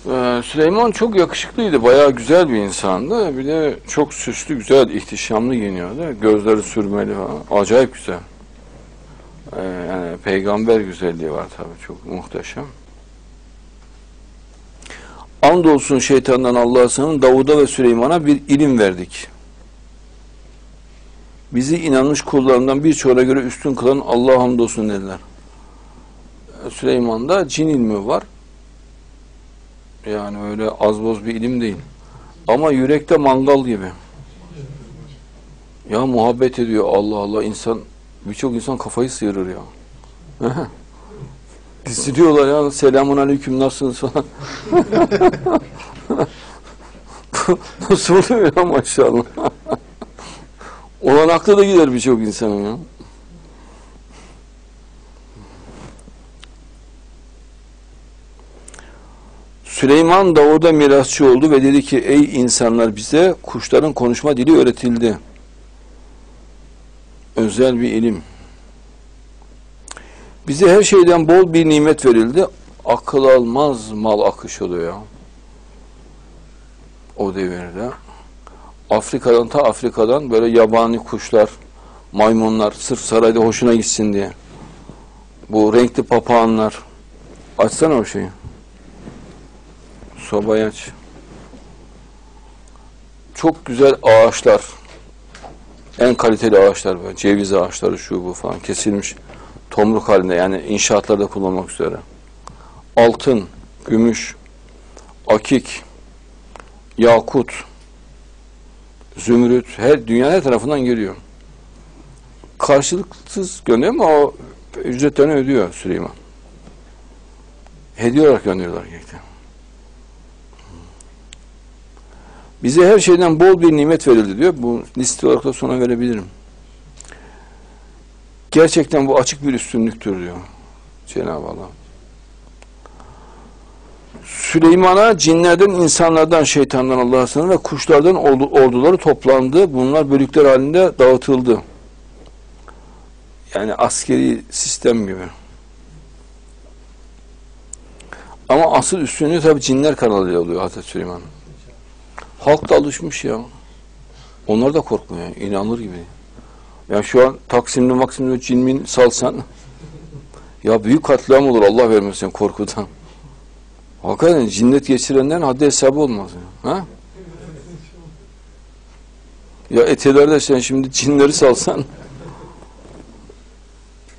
Ee, Süleyman çok yakışıklıydı, bayağı güzel bir insandı. Bir de çok süslü, güzel, ihtişamlı giyiniyordu. Gözleri sürmeli falan. Acayip güzel. Ee, yani peygamber güzelliği var tabii, çok muhteşem. Andolsun şeytandan Allah'a sığının Davud'a ve Süleyman'a bir ilim verdik. Bizi inanmış kullarından birçoğuna göre üstün kılan Allah'a hamdolsun dediler. Ee, Süleyman'da cin ilmi var. Yani öyle az boz bir ilim değil. Ama yürekte mangal gibi. Ya muhabbet ediyor Allah Allah insan birçok insan kafayı sıyırır ya. Diziliyorlar ya selamun aleyküm nasılsınız falan. Nasıl oluyor ya maşallah. Olan aklı da gider birçok insanın ya. Süleyman Davud'a mirasçı oldu ve dedi ki ey insanlar bize kuşların konuşma dili öğretildi. Özel bir ilim. Bize her şeyden bol bir nimet verildi. Akıl almaz mal akış oluyor. O devirde. Afrika'dan ta Afrika'dan böyle yabani kuşlar, maymunlar sırf sarayda hoşuna gitsin diye. Bu renkli papağanlar. Açsana o şeyi. Sobayı aç. Çok güzel ağaçlar. En kaliteli ağaçlar böyle. Ceviz ağaçları şu bu falan kesilmiş. Tomruk halinde yani inşaatlarda kullanmak üzere. Altın, gümüş, akik, yakut, zümrüt her dünya her tarafından geliyor. Karşılıksız gönderiyor ama o ücretlerini ödüyor Süleyman. Hediye olarak gönderiyorlar gerçekten. Bize her şeyden bol bir nimet verildi diyor. Bu liste olarak da sonra verebilirim. Gerçekten bu açık bir üstünlüktür diyor Cenab-ı Allah. Süleyman'a cinlerden, insanlardan, şeytandan Allah'a sığınır ve kuşlardan ordu, orduları toplandı. Bunlar bölükler halinde dağıtıldı. Yani askeri sistem gibi. Ama asıl üstünlüğü tabi cinler kanalıyla oluyor Hazreti Süleyman. Halk da alışmış ya. Onlar da korkmuyor. inanılır gibi. Ya şu an Taksim'de Maksim'de cinmin salsan ya büyük katliam olur Allah vermesin korkudan. Hakikaten cinnet geçirenlerin haddi hesabı olmaz. Ya. Ha? Ya etelerde sen şimdi cinleri salsan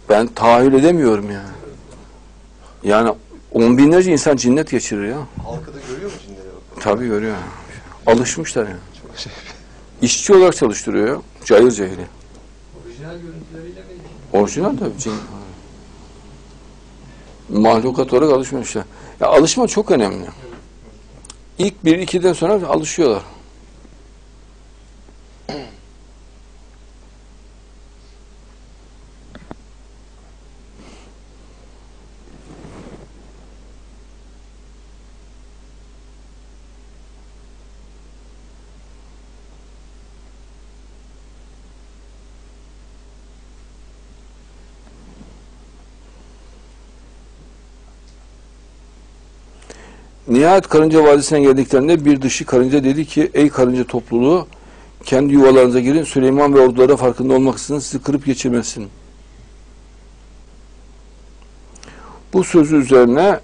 ben tahayyül edemiyorum yani. Yani on binlerce insan cinnet geçirir ya. Halkı da görüyor mu cinleri? Tabii görüyor. Alışmışlar yani. Çok şey. İşçi olarak çalıştırıyor ya. Cayır cayır. Orijinal görüntüleriyle mi? Orijinal tabii cin. Mahlukat olarak alışmışlar. Ya alışma çok önemli. İlk bir ikiden sonra alışıyorlar. Nihayet karınca vadisine geldiklerinde bir dişi karınca dedi ki ey karınca topluluğu kendi yuvalarınıza girin Süleyman ve ordulara farkında olmaksızın sizi kırıp geçirmesin. Bu sözü üzerine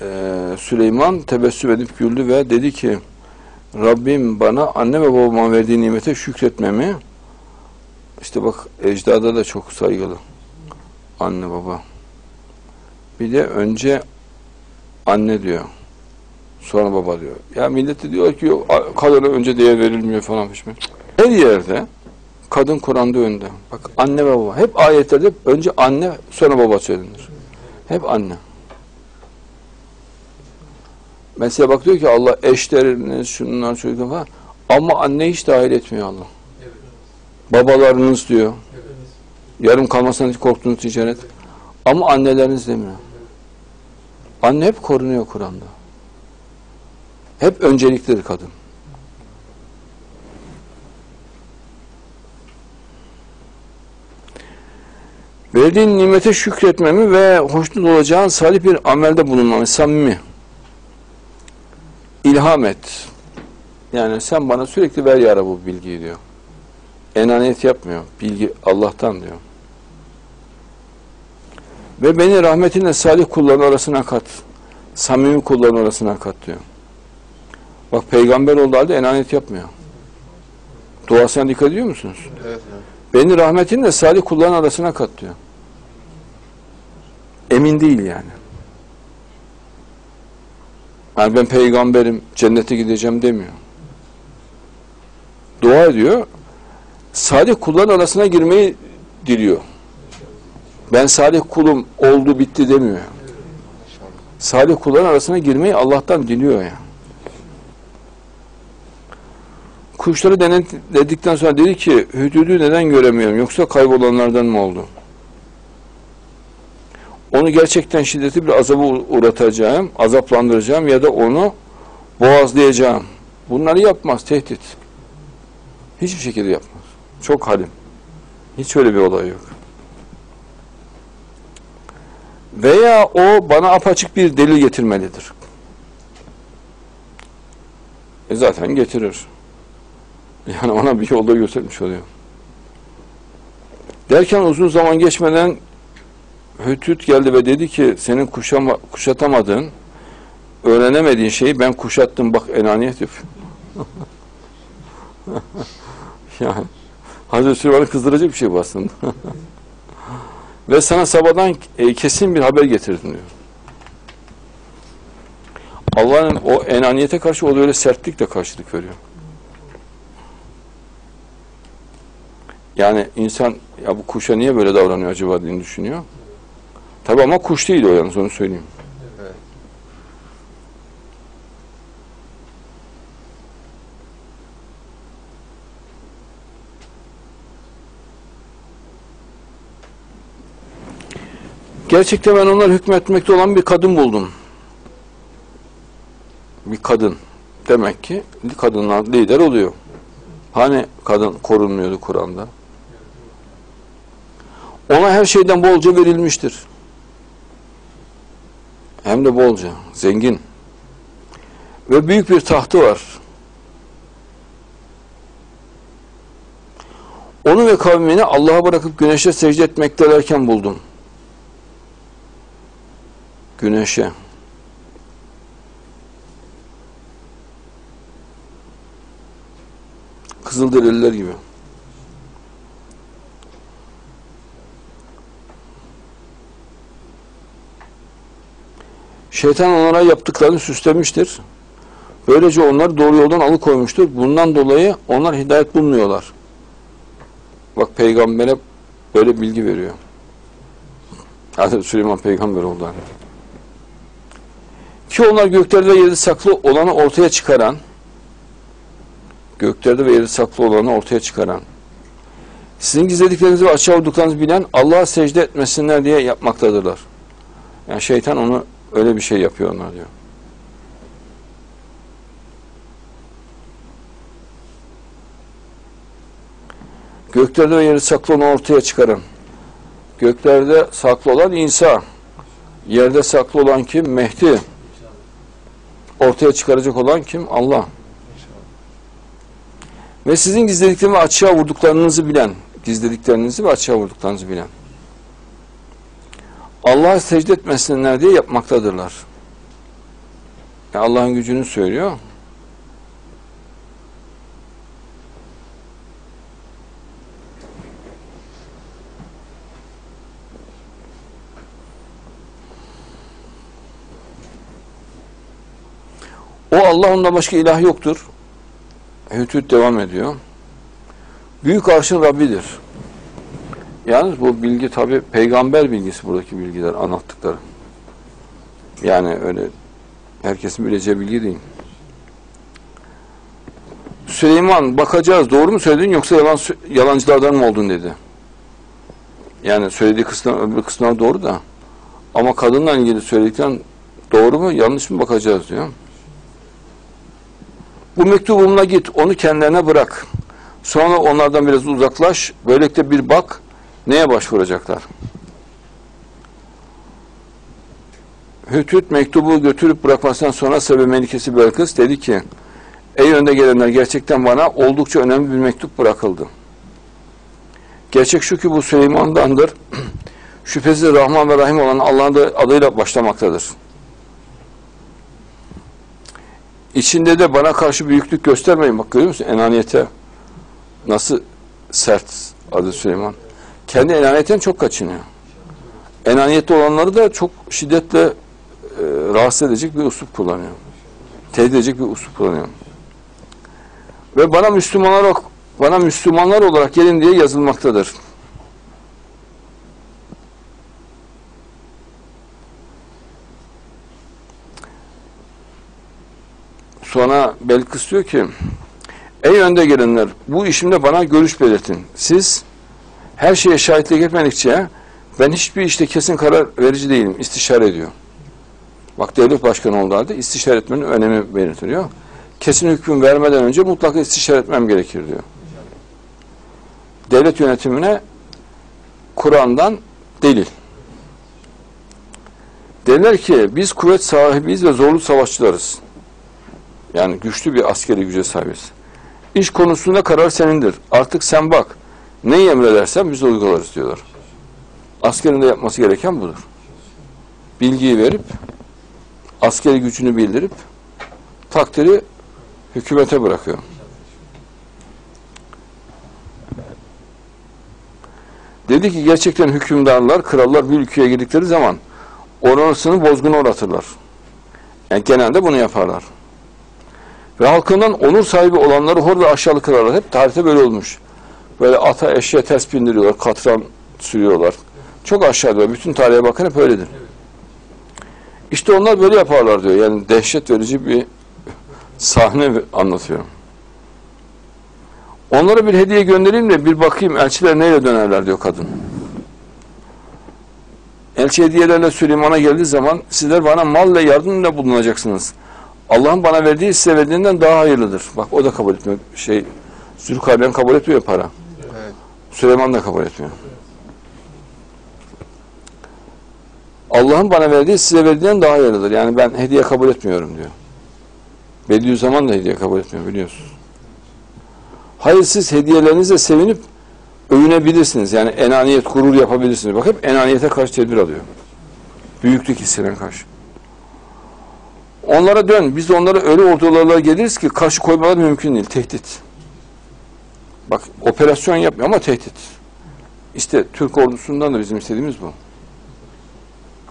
e, Süleyman tebessüm edip güldü ve dedi ki Rabbim bana anne ve babama verdiği nimete şükretmemi işte bak ecdada da çok saygılı anne baba bir de önce anne diyor sonra baba diyor ya millet de diyor ki kadına önce değer verilmiyor falan fişme her yerde kadın Kur'an'da önde bak anne ve baba hep ayetlerde önce anne sonra baba söylenir hep anne Mesela bak diyor ki Allah eşleriniz, şunlar, çocuklar falan. Ama anne hiç dahil etmiyor Allah. Babalarınız diyor. Yarım kalmasından hiç korktuğunuz ticaret. Ama anneleriniz demiyor. Anne hep korunuyor Kur'an'da. Hep önceliklidir kadın. Verdiğin nimete şükretmemi ve hoşnut olacağın salih bir amelde bulunmamı, samimi. İlham et. Yani sen bana sürekli ver ya bu bilgiyi diyor. Enaniyet yapmıyor. Bilgi Allah'tan diyor. Ve beni rahmetinle salih kulların arasına kat. Samimi kulların arasına kat diyor. Bak peygamber olduğu halde enaniyet yapmıyor. Duasına dikkat ediyor musunuz? Evet. Beni rahmetinle salih kulların arasına kat diyor. Emin değil yani. Yani ben peygamberim, cennete gideceğim demiyor. Dua ediyor. Salih kulların arasına girmeyi diliyor. Ben salih kulum oldu bitti demiyor. Salih kulların arasına girmeyi Allah'tan diliyor yani. Kuşları denetledikten sonra dedi ki hüdüdü neden göremiyorum yoksa kaybolanlardan mı oldu? Onu gerçekten şiddetli bir azaba uğratacağım, azaplandıracağım ya da onu boğazlayacağım. Bunları yapmaz, tehdit. Hiçbir şekilde yapmaz. Çok halim. Hiç öyle bir olay yok. Veya o bana apaçık bir delil getirmelidir. E zaten getirir. Yani ona bir yolda göstermiş oluyor. Derken uzun zaman geçmeden Hütüt geldi ve dedi ki senin kuşama, kuşatamadığın, öğrenemediğin şeyi ben kuşattım bak enaniyet yani Hazreti Süleyman'ı kızdıracak bir şey bu aslında. ve sana sabahdan e, kesin bir haber getirdim diyor. Allah'ın o enaniyete karşı o öyle sertlikle karşılık veriyor. Yani insan ya bu kuşa niye böyle davranıyor acaba diye düşünüyor. Tabi ama kuş değil o yalnız onu söyleyeyim. Evet. Gerçekten ben onlar hükmetmekte olan bir kadın buldum. Bir kadın. Demek ki kadınlar lider oluyor. Hani kadın korunmuyordu Kur'an'da? Ona her şeyden bolca verilmiştir. Hem de bolca, zengin. Ve büyük bir tahtı var. Onu ve kavmini Allah'a bırakıp güneşe secde etmektelerken buldum. Güneşe. Kızılderililer gibi. Şeytan onlara yaptıklarını süslemiştir. Böylece onları doğru yoldan alıkoymuştur. Bundan dolayı onlar hidayet bulmuyorlar. Bak peygambere böyle bilgi veriyor. Hazreti Süleyman peygamber oldu hani. Ki onlar göklerde ve yerde saklı olanı ortaya çıkaran göklerde ve yerde saklı olanı ortaya çıkaran sizin gizlediklerinizi ve açığa vurduklarınızı bilen Allah'a secde etmesinler diye yapmaktadırlar. Yani şeytan onu öyle bir şey yapıyor onlar diyor. Göklerde ve yerde saklı olanı ortaya çıkaran göklerde saklı olan İsa yerde saklı olan kim? Mehdi. ortaya çıkaracak olan kim? Allah. Ve sizin gizlediklerinizi ve açığa vurduklarınızı bilen, gizlediklerinizi ve açığa vurduklarınızı bilen. Allah'a secde etmesinler diye yapmaktadırlar. Yani Allah'ın gücünü söylüyor. O Allah ondan başka ilah yoktur. Hütüt devam ediyor. Büyük arşın Rabbidir. Yalnız bu bilgi tabi peygamber bilgisi buradaki bilgiler anlattıkları. Yani öyle herkesin bileceği bilgi değil. Süleyman bakacağız doğru mu söyledin yoksa yalan yalancılardan mı oldun dedi. Yani söylediği kısmı öbür kısmına doğru da ama kadınla ilgili söyledikten doğru mu yanlış mı bakacağız diyor. Bu mektubumla git, onu kendilerine bırak. Sonra onlardan biraz uzaklaş, böylelikle bir bak, neye başvuracaklar? Hütüt mektubu götürüp bırakmasından sonra Sebe Melikesi Belkıs dedi ki, Ey önde gelenler gerçekten bana oldukça önemli bir mektup bırakıldı. Gerçek şu ki bu Süleyman'dandır. Şüphesiz Rahman ve Rahim olan Allah'ın adıyla başlamaktadır. İçinde de bana karşı büyüklük göstermeyin. Bak görüyor musun? Enaniyete nasıl sert adı Süleyman. Kendi enaniyetten çok kaçınıyor. Enaniyette olanları da çok şiddetle e, rahatsız edecek bir usup kullanıyor. Tehdit edecek bir usup kullanıyor. Ve bana Müslümanlar bana Müslümanlar olarak gelin diye yazılmaktadır. Sonra Belkıs diyor ki Ey önde gelenler bu işimde bana görüş belirtin. Siz her şeye şahitlik etmedikçe ben hiçbir işte kesin karar verici değilim. İstişare ediyor. Bak devlet başkanı olduğu halde istişare etmenin önemi belirtiliyor. Kesin hüküm vermeden önce mutlaka istişare etmem gerekir diyor. Devlet yönetimine Kur'an'dan delil. Derler ki biz kuvvet sahibiyiz ve zorlu savaşçılarız. Yani güçlü bir askeri güce sahibiz. İş konusunda karar senindir. Artık sen bak. Neyi emredersen biz uygularız diyorlar. Askerin de yapması gereken budur. Bilgiyi verip, askeri gücünü bildirip, takdiri hükümete bırakıyor. Dedi ki gerçekten hükümdarlar, krallar bir ülkeye girdikleri zaman orasını bozguna uğratırlar. Yani genelde bunu yaparlar. Ve halkından onur sahibi olanları hor ve aşağılık kılarlar. Hep tarihte böyle olmuş. Böyle ata eşeğe ters bindiriyorlar, katran sürüyorlar. Çok aşağıda. Bütün tarihe bakın hep öyledir. İşte onlar böyle yaparlar diyor. Yani dehşet verici bir sahne anlatıyor. Onlara bir hediye göndereyim de bir bakayım elçiler neyle dönerler diyor kadın. Elçi hediyelerle Süleyman'a geldiği zaman sizler bana mal ve yardımla bulunacaksınız. Allah'ın bana verdiği size verdiğinden daha hayırlıdır. Bak o da kabul etmiyor. Şey, Zülkarneyn kabul etmiyor para. Süleyman da kabul etmiyor. Allah'ın bana verdiği size verdiğinden daha hayırlıdır. Yani ben hediye kabul etmiyorum diyor. Bediüzzaman da hediye kabul etmiyor biliyorsunuz. Hayır siz hediyelerinizle sevinip övünebilirsiniz. Yani enaniyet, gurur yapabilirsiniz. Bak hep enaniyete karşı tedbir alıyor. Büyüklük hissine karşı. Onlara dön. Biz onlara öyle ordularla geliriz ki karşı koymaları mümkün değil. Tehdit. Bak operasyon yapmıyor ama tehdit. İşte Türk ordusundan da bizim istediğimiz bu.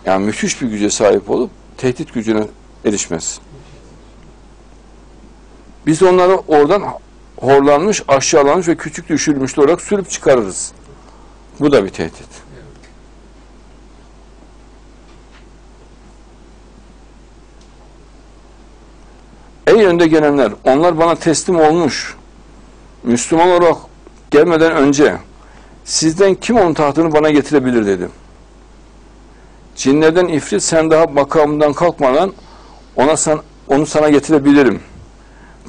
Yani müthiş bir güce sahip olup tehdit gücüne erişmez. Biz onları oradan horlanmış, aşağılanmış ve küçük düşürülmüş olarak sürüp çıkarırız. Bu da bir tehdit. Ey önde gelenler, onlar bana teslim olmuş. Müslüman olarak gelmeden önce sizden kim onun tahtını bana getirebilir dedim. Cinlerden ifrit sen daha makamından kalkmadan ona san, onu sana getirebilirim.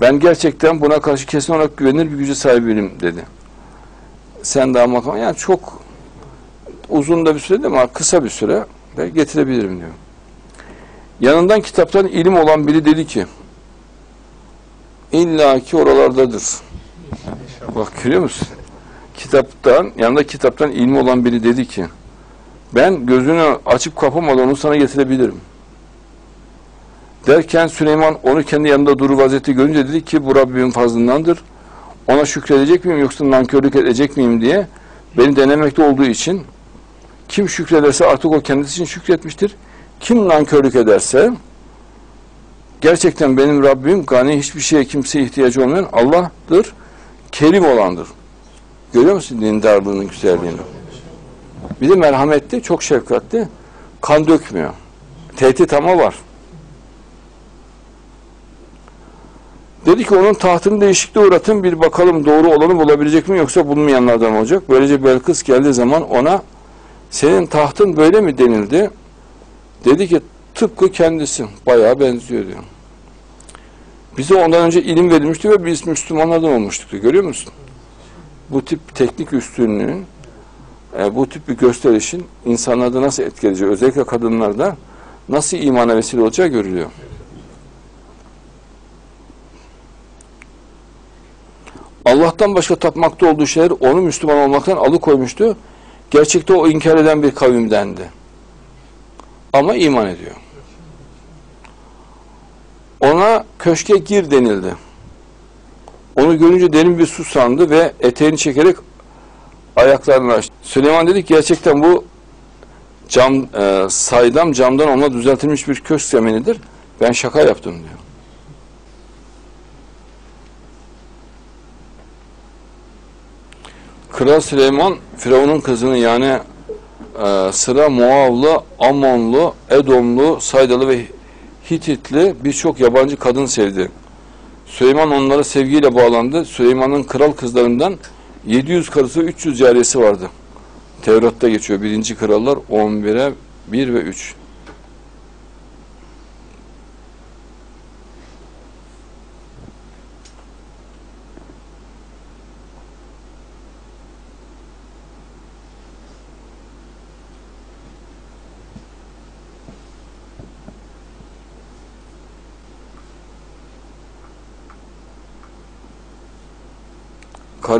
Ben gerçekten buna karşı kesin olarak güvenir bir güce sahibiyim dedi. Sen daha makam yani çok uzun da bir süre değil ama kısa bir süre de getirebilirim diyor. Yanından kitaptan ilim olan biri dedi ki İlla ki Bak görüyor musun? Kitaptan, yanında kitaptan ilmi olan biri dedi ki ben gözünü açıp kapamadan onu sana getirebilirim. Derken Süleyman onu kendi yanında duru vaziyette görünce dedi ki bu Rabbimin fazlındandır. Ona şükredecek miyim yoksa nankörlük edecek miyim diye beni denemekte olduğu için kim şükrederse artık o kendisi için şükretmiştir. Kim nankörlük ederse gerçekten benim Rabbim gani hiçbir şeye kimseye ihtiyacı olmayan Allah'tır. Kerim olandır. Görüyor musun dindarlığının güzelliğini? Bir de merhametli, çok şefkatli, kan dökmüyor. Tehdit ama var. Dedi ki onun tahtını değişikliğe uğratın bir bakalım doğru olanı bulabilecek mi yoksa bulunmayanlardan olacak. Böylece Belkıs geldiği zaman ona senin tahtın böyle mi denildi? Dedi ki tıpkı kendisi. Bayağı benziyor diyor. Bize ondan önce ilim verilmişti ve biz Müslümanlardan olmuştuk. Görüyor musun? Bu tip teknik üstünlüğün e, bu tip bir gösterişin insanlarda nasıl etkileyeceği, özellikle kadınlarda nasıl imana vesile olacağı görülüyor. Allah'tan başka tapmakta olduğu şeyler onu Müslüman olmaktan alıkoymuştu. Gerçekte o inkar eden bir kavimdendi. Ama iman ediyor. Ona köşke gir denildi. Onu görünce derin bir su sandı ve eteğini çekerek ayaklarını açtı. Süleyman dedi ki gerçekten bu cam e, saydam camdan onunla düzeltilmiş bir köşk zeminidir. Ben şaka yaptım diyor. Kral Süleyman Firavun'un kızını yani e, sıra Moavlı, Amonlu, Edomlu, Saydalı ve Hititli birçok yabancı kadın sevdi. Süleyman onlara sevgiyle bağlandı. Süleyman'ın kral kızlarından 700 karısı 300 cariyesi vardı. Tevrat'ta geçiyor. Birinci krallar 11'e 1 ve 3.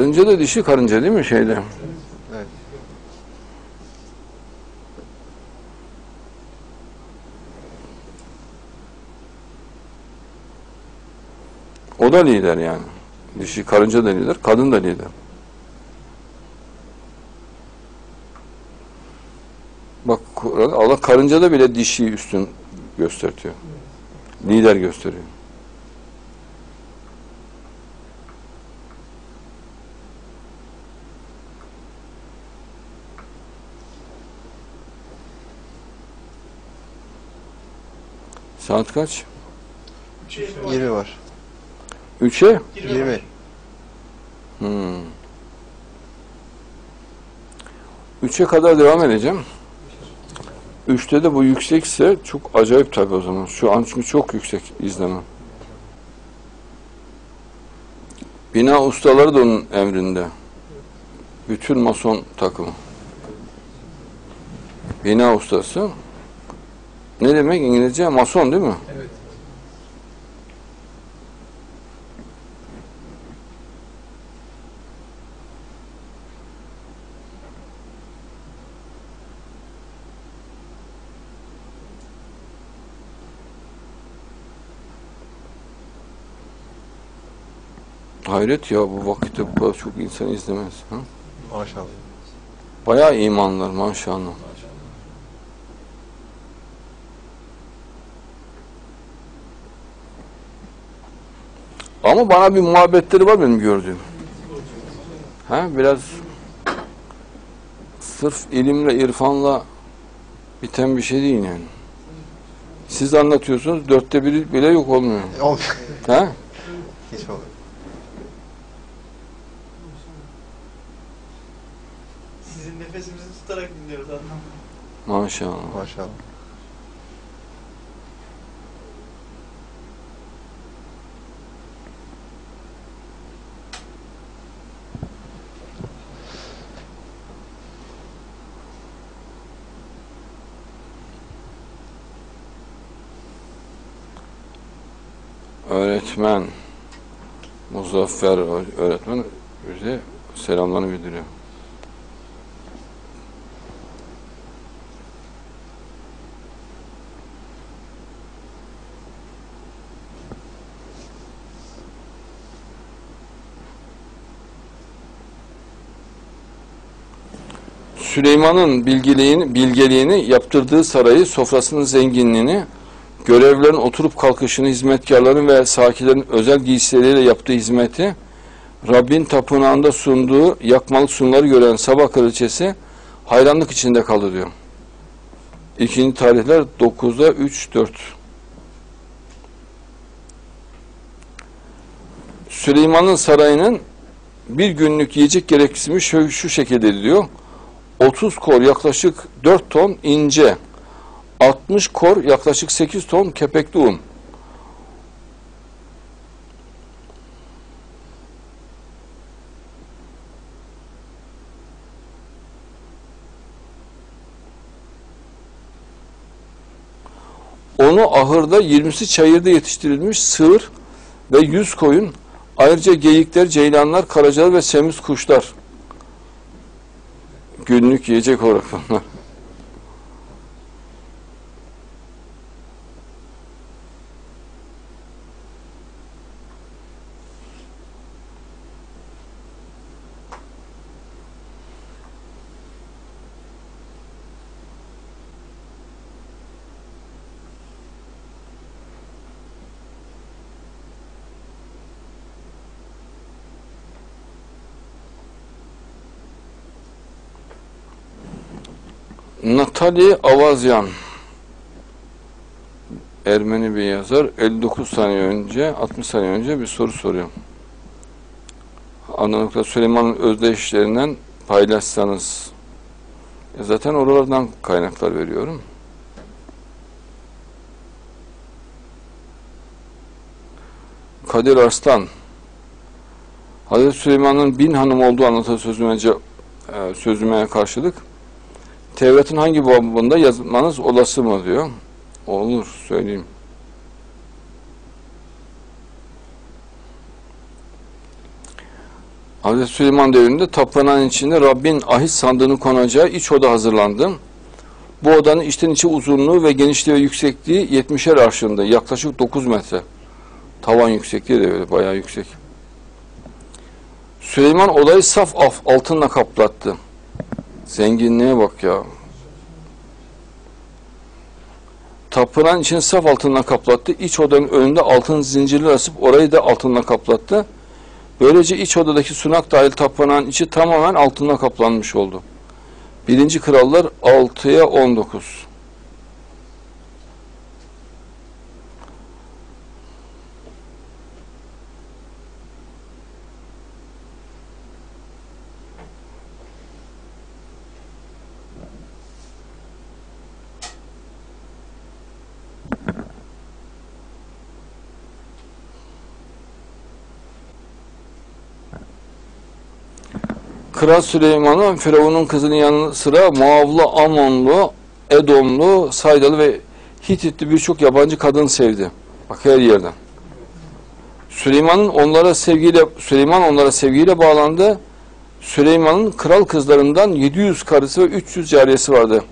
Karınca da dişi karınca değil mi şeyde? Evet. O da lider yani. Dişi karınca da lider, kadın da lider. Bak Allah karıncada bile dişiyi üstün gösteriyor. Lider gösteriyor. Saat kaç? 20 var. Üçe? 20. Hmm. Üçe kadar devam edeceğim. Üçte de bu yüksekse çok acayip tabii o zaman. Şu an çünkü çok yüksek izleme. Bina ustaları da onun emrinde. Bütün mason takımı. Bina ustası. Ne demek İngilizce? Mason değil mi? Evet. Hayret ya bu vakitte bu kadar çok insan izlemez. Ha? Maşallah. Bayağı imanlar maşallah. Ama bana bir muhabbetleri var benim gördüğüm. Ha biraz sırf ilimle, irfanla biten bir şey değil yani. Siz anlatıyorsunuz, dörtte biri bile yok olmuyor. Olmuyor. Ha? Hiç olmuyor. Sizin nefesimizi tutarak dinliyoruz anlamda. Maşallah. Maşallah. Öğretmen Muzaffer öğretmen bize selamlarını bildiriyor. Süleyman'ın bilgeliğini, bilgeliğini, yaptırdığı sarayı, sofrasının zenginliğini, görevlerin oturup kalkışını, hizmetkarların ve sakilerin özel giysileriyle yaptığı hizmeti, Rabbin tapınağında sunduğu yakmalık sunuları gören sabah kraliçesi hayranlık içinde kalır diyor. İkinci tarihler 9'da 3, 4. Süleyman'ın sarayının bir günlük yiyecek gereksinimi şu, şu şekilde diyor. 30 kor yaklaşık 4 ton ince, 60 kor yaklaşık 8 ton kepekli un. Onu ahırda 20'si çayırda yetiştirilmiş sığır ve 100 koyun, ayrıca geyikler, ceylanlar, karacalar ve semiz kuşlar günlük yiyecek olarak bunlar. Natali Avazyan. Ermeni bir yazar. 59 saniye önce 60 saniye önce bir soru soruyor. Anladıkla Süleyman'ın özdeyişlerinden paylaşsanız. E zaten oralardan kaynaklar veriyorum. Kadir Arslan. Hazreti Süleyman'ın bin hanım olduğu anlatı sözüme, e, sözüme karşılık Tevrat'ın hangi babında yazmanız olası mı diyor. Olur söyleyeyim. Hazreti Süleyman devrinde tapınağın içinde Rabbin ahit sandığını konacağı iç oda hazırlandı. Bu odanın içten içe uzunluğu ve genişliği ve yüksekliği 70'er arşında yaklaşık 9 metre. Tavan yüksekliği de böyle bayağı yüksek. Süleyman odayı saf af altınla kaplattı. Zenginliğe bak ya. Tapınağın içini saf altından kaplattı. İç odanın önünde altın zincirler asıp orayı da altından kaplattı. Böylece iç odadaki sunak dahil tapınağın içi tamamen altınla kaplanmış oldu. Birinci Krallar 6'ya 19. Kral Süleyman'ın Firavun'un kızının yanı sıra Muavlı, Amonlu, Edomlu, Saydalı ve Hititli birçok yabancı kadın sevdi. Bak her yerden. Süleyman'ın onlara sevgiyle Süleyman onlara sevgiyle bağlandı. Süleyman'ın kral kızlarından 700 karısı ve 300 cariyesi vardı.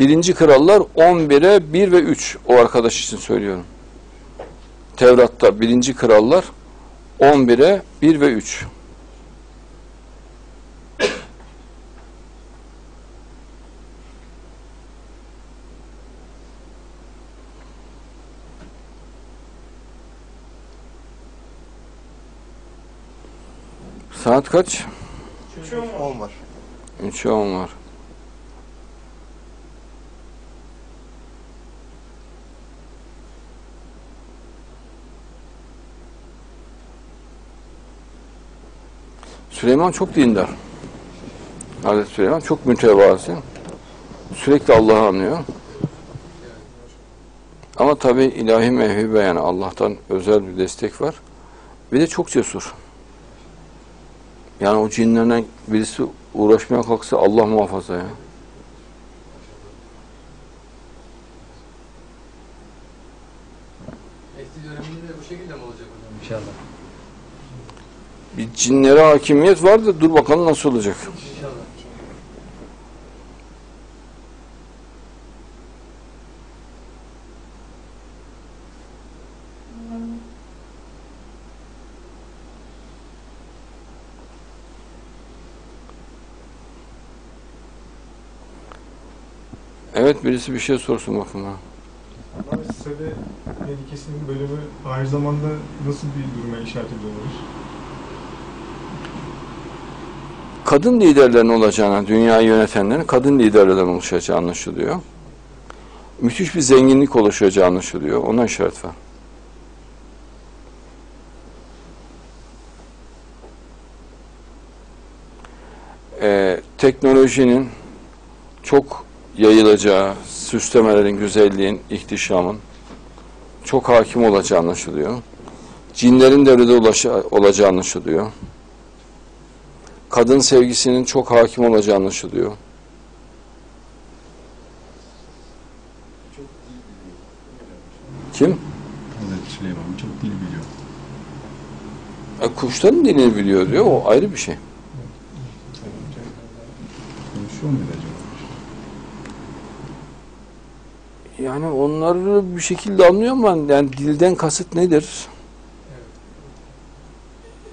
Birinci krallar 11'e 1 ve 3 o arkadaş için söylüyorum. Tevrat'ta birinci krallar 11'e 1 ve 3. Saat kaç? 10 var. 3'e 10 var. Süleyman çok dindar. Hazreti Süleyman çok mütevazi. Sürekli Allah'ı anlıyor. Ama tabi ilahi mevhibe yani Allah'tan özel bir destek var. Bir de çok cesur. Yani o cinlerle birisi uğraşmaya kalksa Allah muhafaza ya. Eski döneminde de bu şekilde mi olacak hocam? İnşallah. Bir cinlere hakimiyet var da dur bakalım nasıl olacak. İnşallah. Evet birisi bir şey sorsun bakın bana. Ama Sade Melikesi'nin bölümü aynı zamanda nasıl bir duruma işaret ediyorlar? kadın liderlerin olacağına, dünyayı yönetenlerin kadın liderlerden oluşacağı anlaşılıyor. Müthiş bir zenginlik oluşacağı anlaşılıyor. Ona işaret var. Ee, teknolojinin çok yayılacağı, süslemelerin, güzelliğin, ihtişamın çok hakim olacağı anlaşılıyor. Cinlerin devrede ulaşa- olacağı anlaşılıyor kadın sevgisinin çok hakim olacağı anlaşılıyor. Kim? Hazreti Süleyman çok dil biliyor. E, kuşların dilini biliyor diyor. O ayrı bir şey. Konuşuyor muydu acaba? Yani onları bir şekilde anlıyor ama yani dilden kasıt nedir?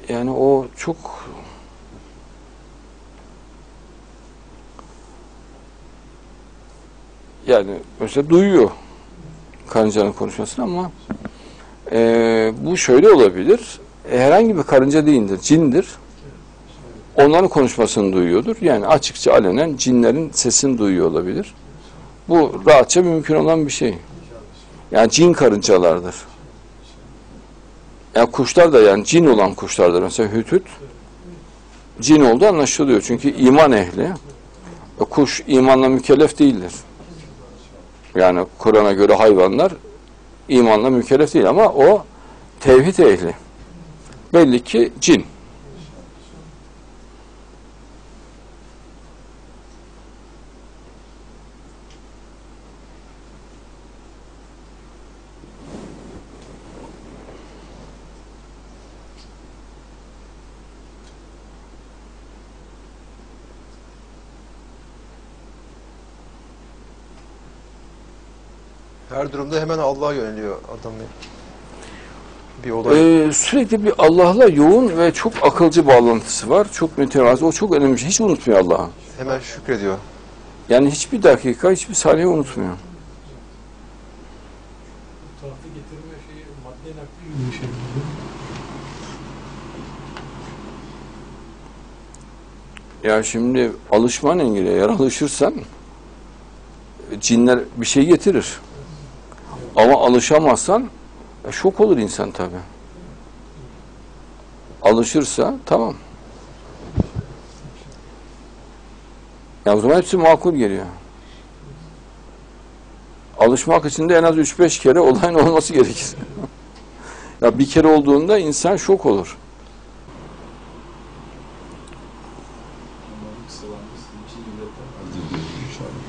Yani o çok yani mesela duyuyor karıncanın konuşmasını ama e, bu şöyle olabilir. E, herhangi bir karınca değildir, cindir. Onların konuşmasını duyuyordur. Yani açıkça alenen cinlerin sesini duyuyor olabilir. Bu rahatça mümkün olan bir şey. Yani cin karıncalardır. Yani kuşlar da yani cin olan kuşlardır. Mesela hütüt cin oldu anlaşılıyor. Çünkü iman ehli. E, Kuş imanla mükellef değildir. Yani Kur'an'a göre hayvanlar imanla mükellef değil ama o tevhid ehli. Belli ki cin. Her durumda hemen Allah'a yöneliyor adam. Bir olay. Ee, sürekli bir Allah'la yoğun ve çok akılcı bağlantısı var. Çok mütevazı. O çok önemli. şey. Hiç unutmuyor Allah'ı. Hemen şükrediyor. Yani hiçbir dakika, hiçbir saniye unutmuyor. Tahtı getirme şeyi madde nakli gibi bir şey. Ya şimdi alışman engeli. Eğer alışırsan cinler bir şey getirir. Ama alışamazsan e, şok olur insan tabi. Alışırsa tamam. Ya o zaman hepsi makul geliyor. Alışmak için de en az 3-5 kere olayın olması gerekir. ya bir kere olduğunda insan şok olur. Allah'ın kısalanması için ibretler vardır diyor inşallah.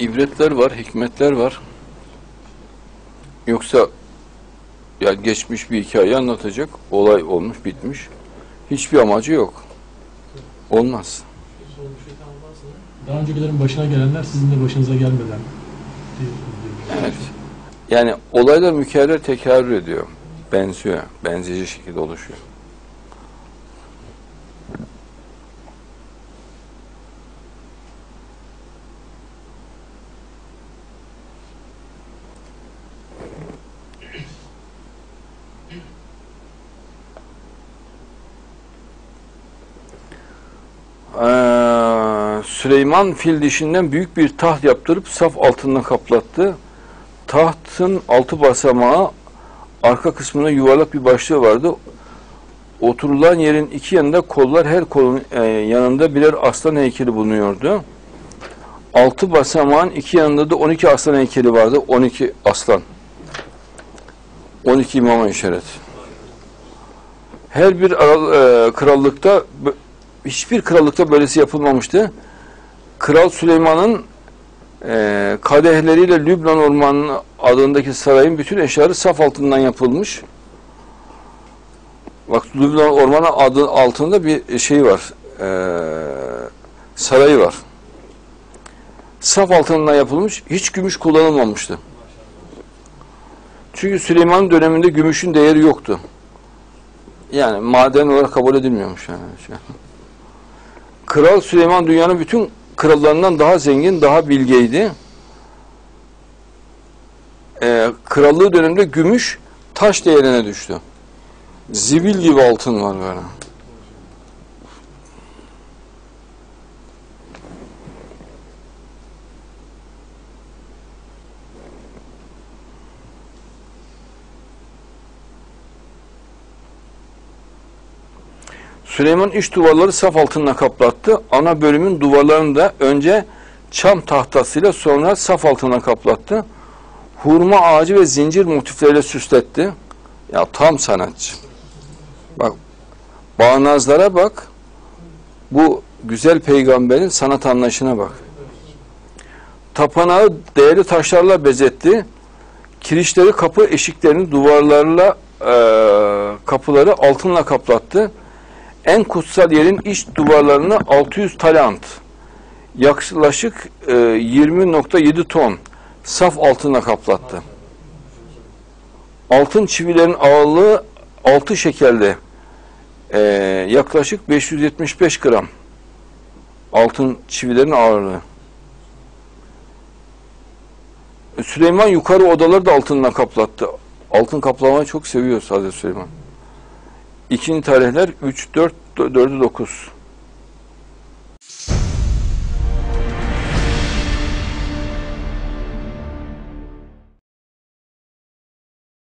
İbretler var, hikmetler var. Yoksa ya geçmiş bir hikaye anlatacak, olay olmuş, bitmiş. Hiçbir amacı yok. Olmaz. Daha öncekilerin başına gelenler sizin de başınıza gelmeden Evet. Yani olaylar mükerrer tekrarür ediyor. Benziyor. Benzeyici şekilde oluşuyor. Süleyman fil dişinden büyük bir taht yaptırıp saf altından kaplattı. Tahtın altı basamağı arka kısmında yuvarlak bir başlığı vardı. Oturulan yerin iki yanında kollar her kolun e, yanında birer aslan heykeli bulunuyordu. Altı basamağın iki yanında da 12 aslan heykeli vardı. 12 aslan. 12 imama işaret. Her bir aral- e, krallıkta hiçbir krallıkta böylesi yapılmamıştı. Kral Süleyman'ın e, kadehleriyle Lübnan ormanını adındaki sarayın bütün eşyaları saf altından yapılmış. Bak Lübnan Ormanı adı altında bir şey var. Ee, sarayı var. Saf altından yapılmış. Hiç gümüş kullanılmamıştı. Çünkü Süleyman döneminde gümüşün değeri yoktu. Yani maden olarak kabul edilmiyormuş yani. Kral Süleyman dünyanın bütün krallarından daha zengin, daha bilgeydi. Ee, krallığı döneminde gümüş taş değerine düştü. Zibil gibi altın var böyle. Süleyman iç duvarları saf altınla kaplattı. Ana bölümün duvarlarını da önce çam tahtasıyla sonra saf altına kaplattı. Hurma ağacı ve zincir motifleriyle süsletti. Ya tam sanatçı. Bak bağnazlara bak. Bu güzel peygamberin sanat anlayışına bak. Tapınağı değerli taşlarla bezetti. Kirişleri, kapı eşiklerini duvarlarla eee, kapıları altınla kaplattı. En kutsal yerin iç duvarlarını 600 talant, yaklaşık e, 20.7 ton saf altınla kaplattı. Altın çivilerin ağırlığı 6 şekerde e, yaklaşık 575 gram altın çivilerin ağırlığı. Süleyman yukarı odaları da altınla kaplattı. Altın kaplamayı çok seviyor Hazreti Süleyman. İkinci tarihler 3, 4, 4'ü 9.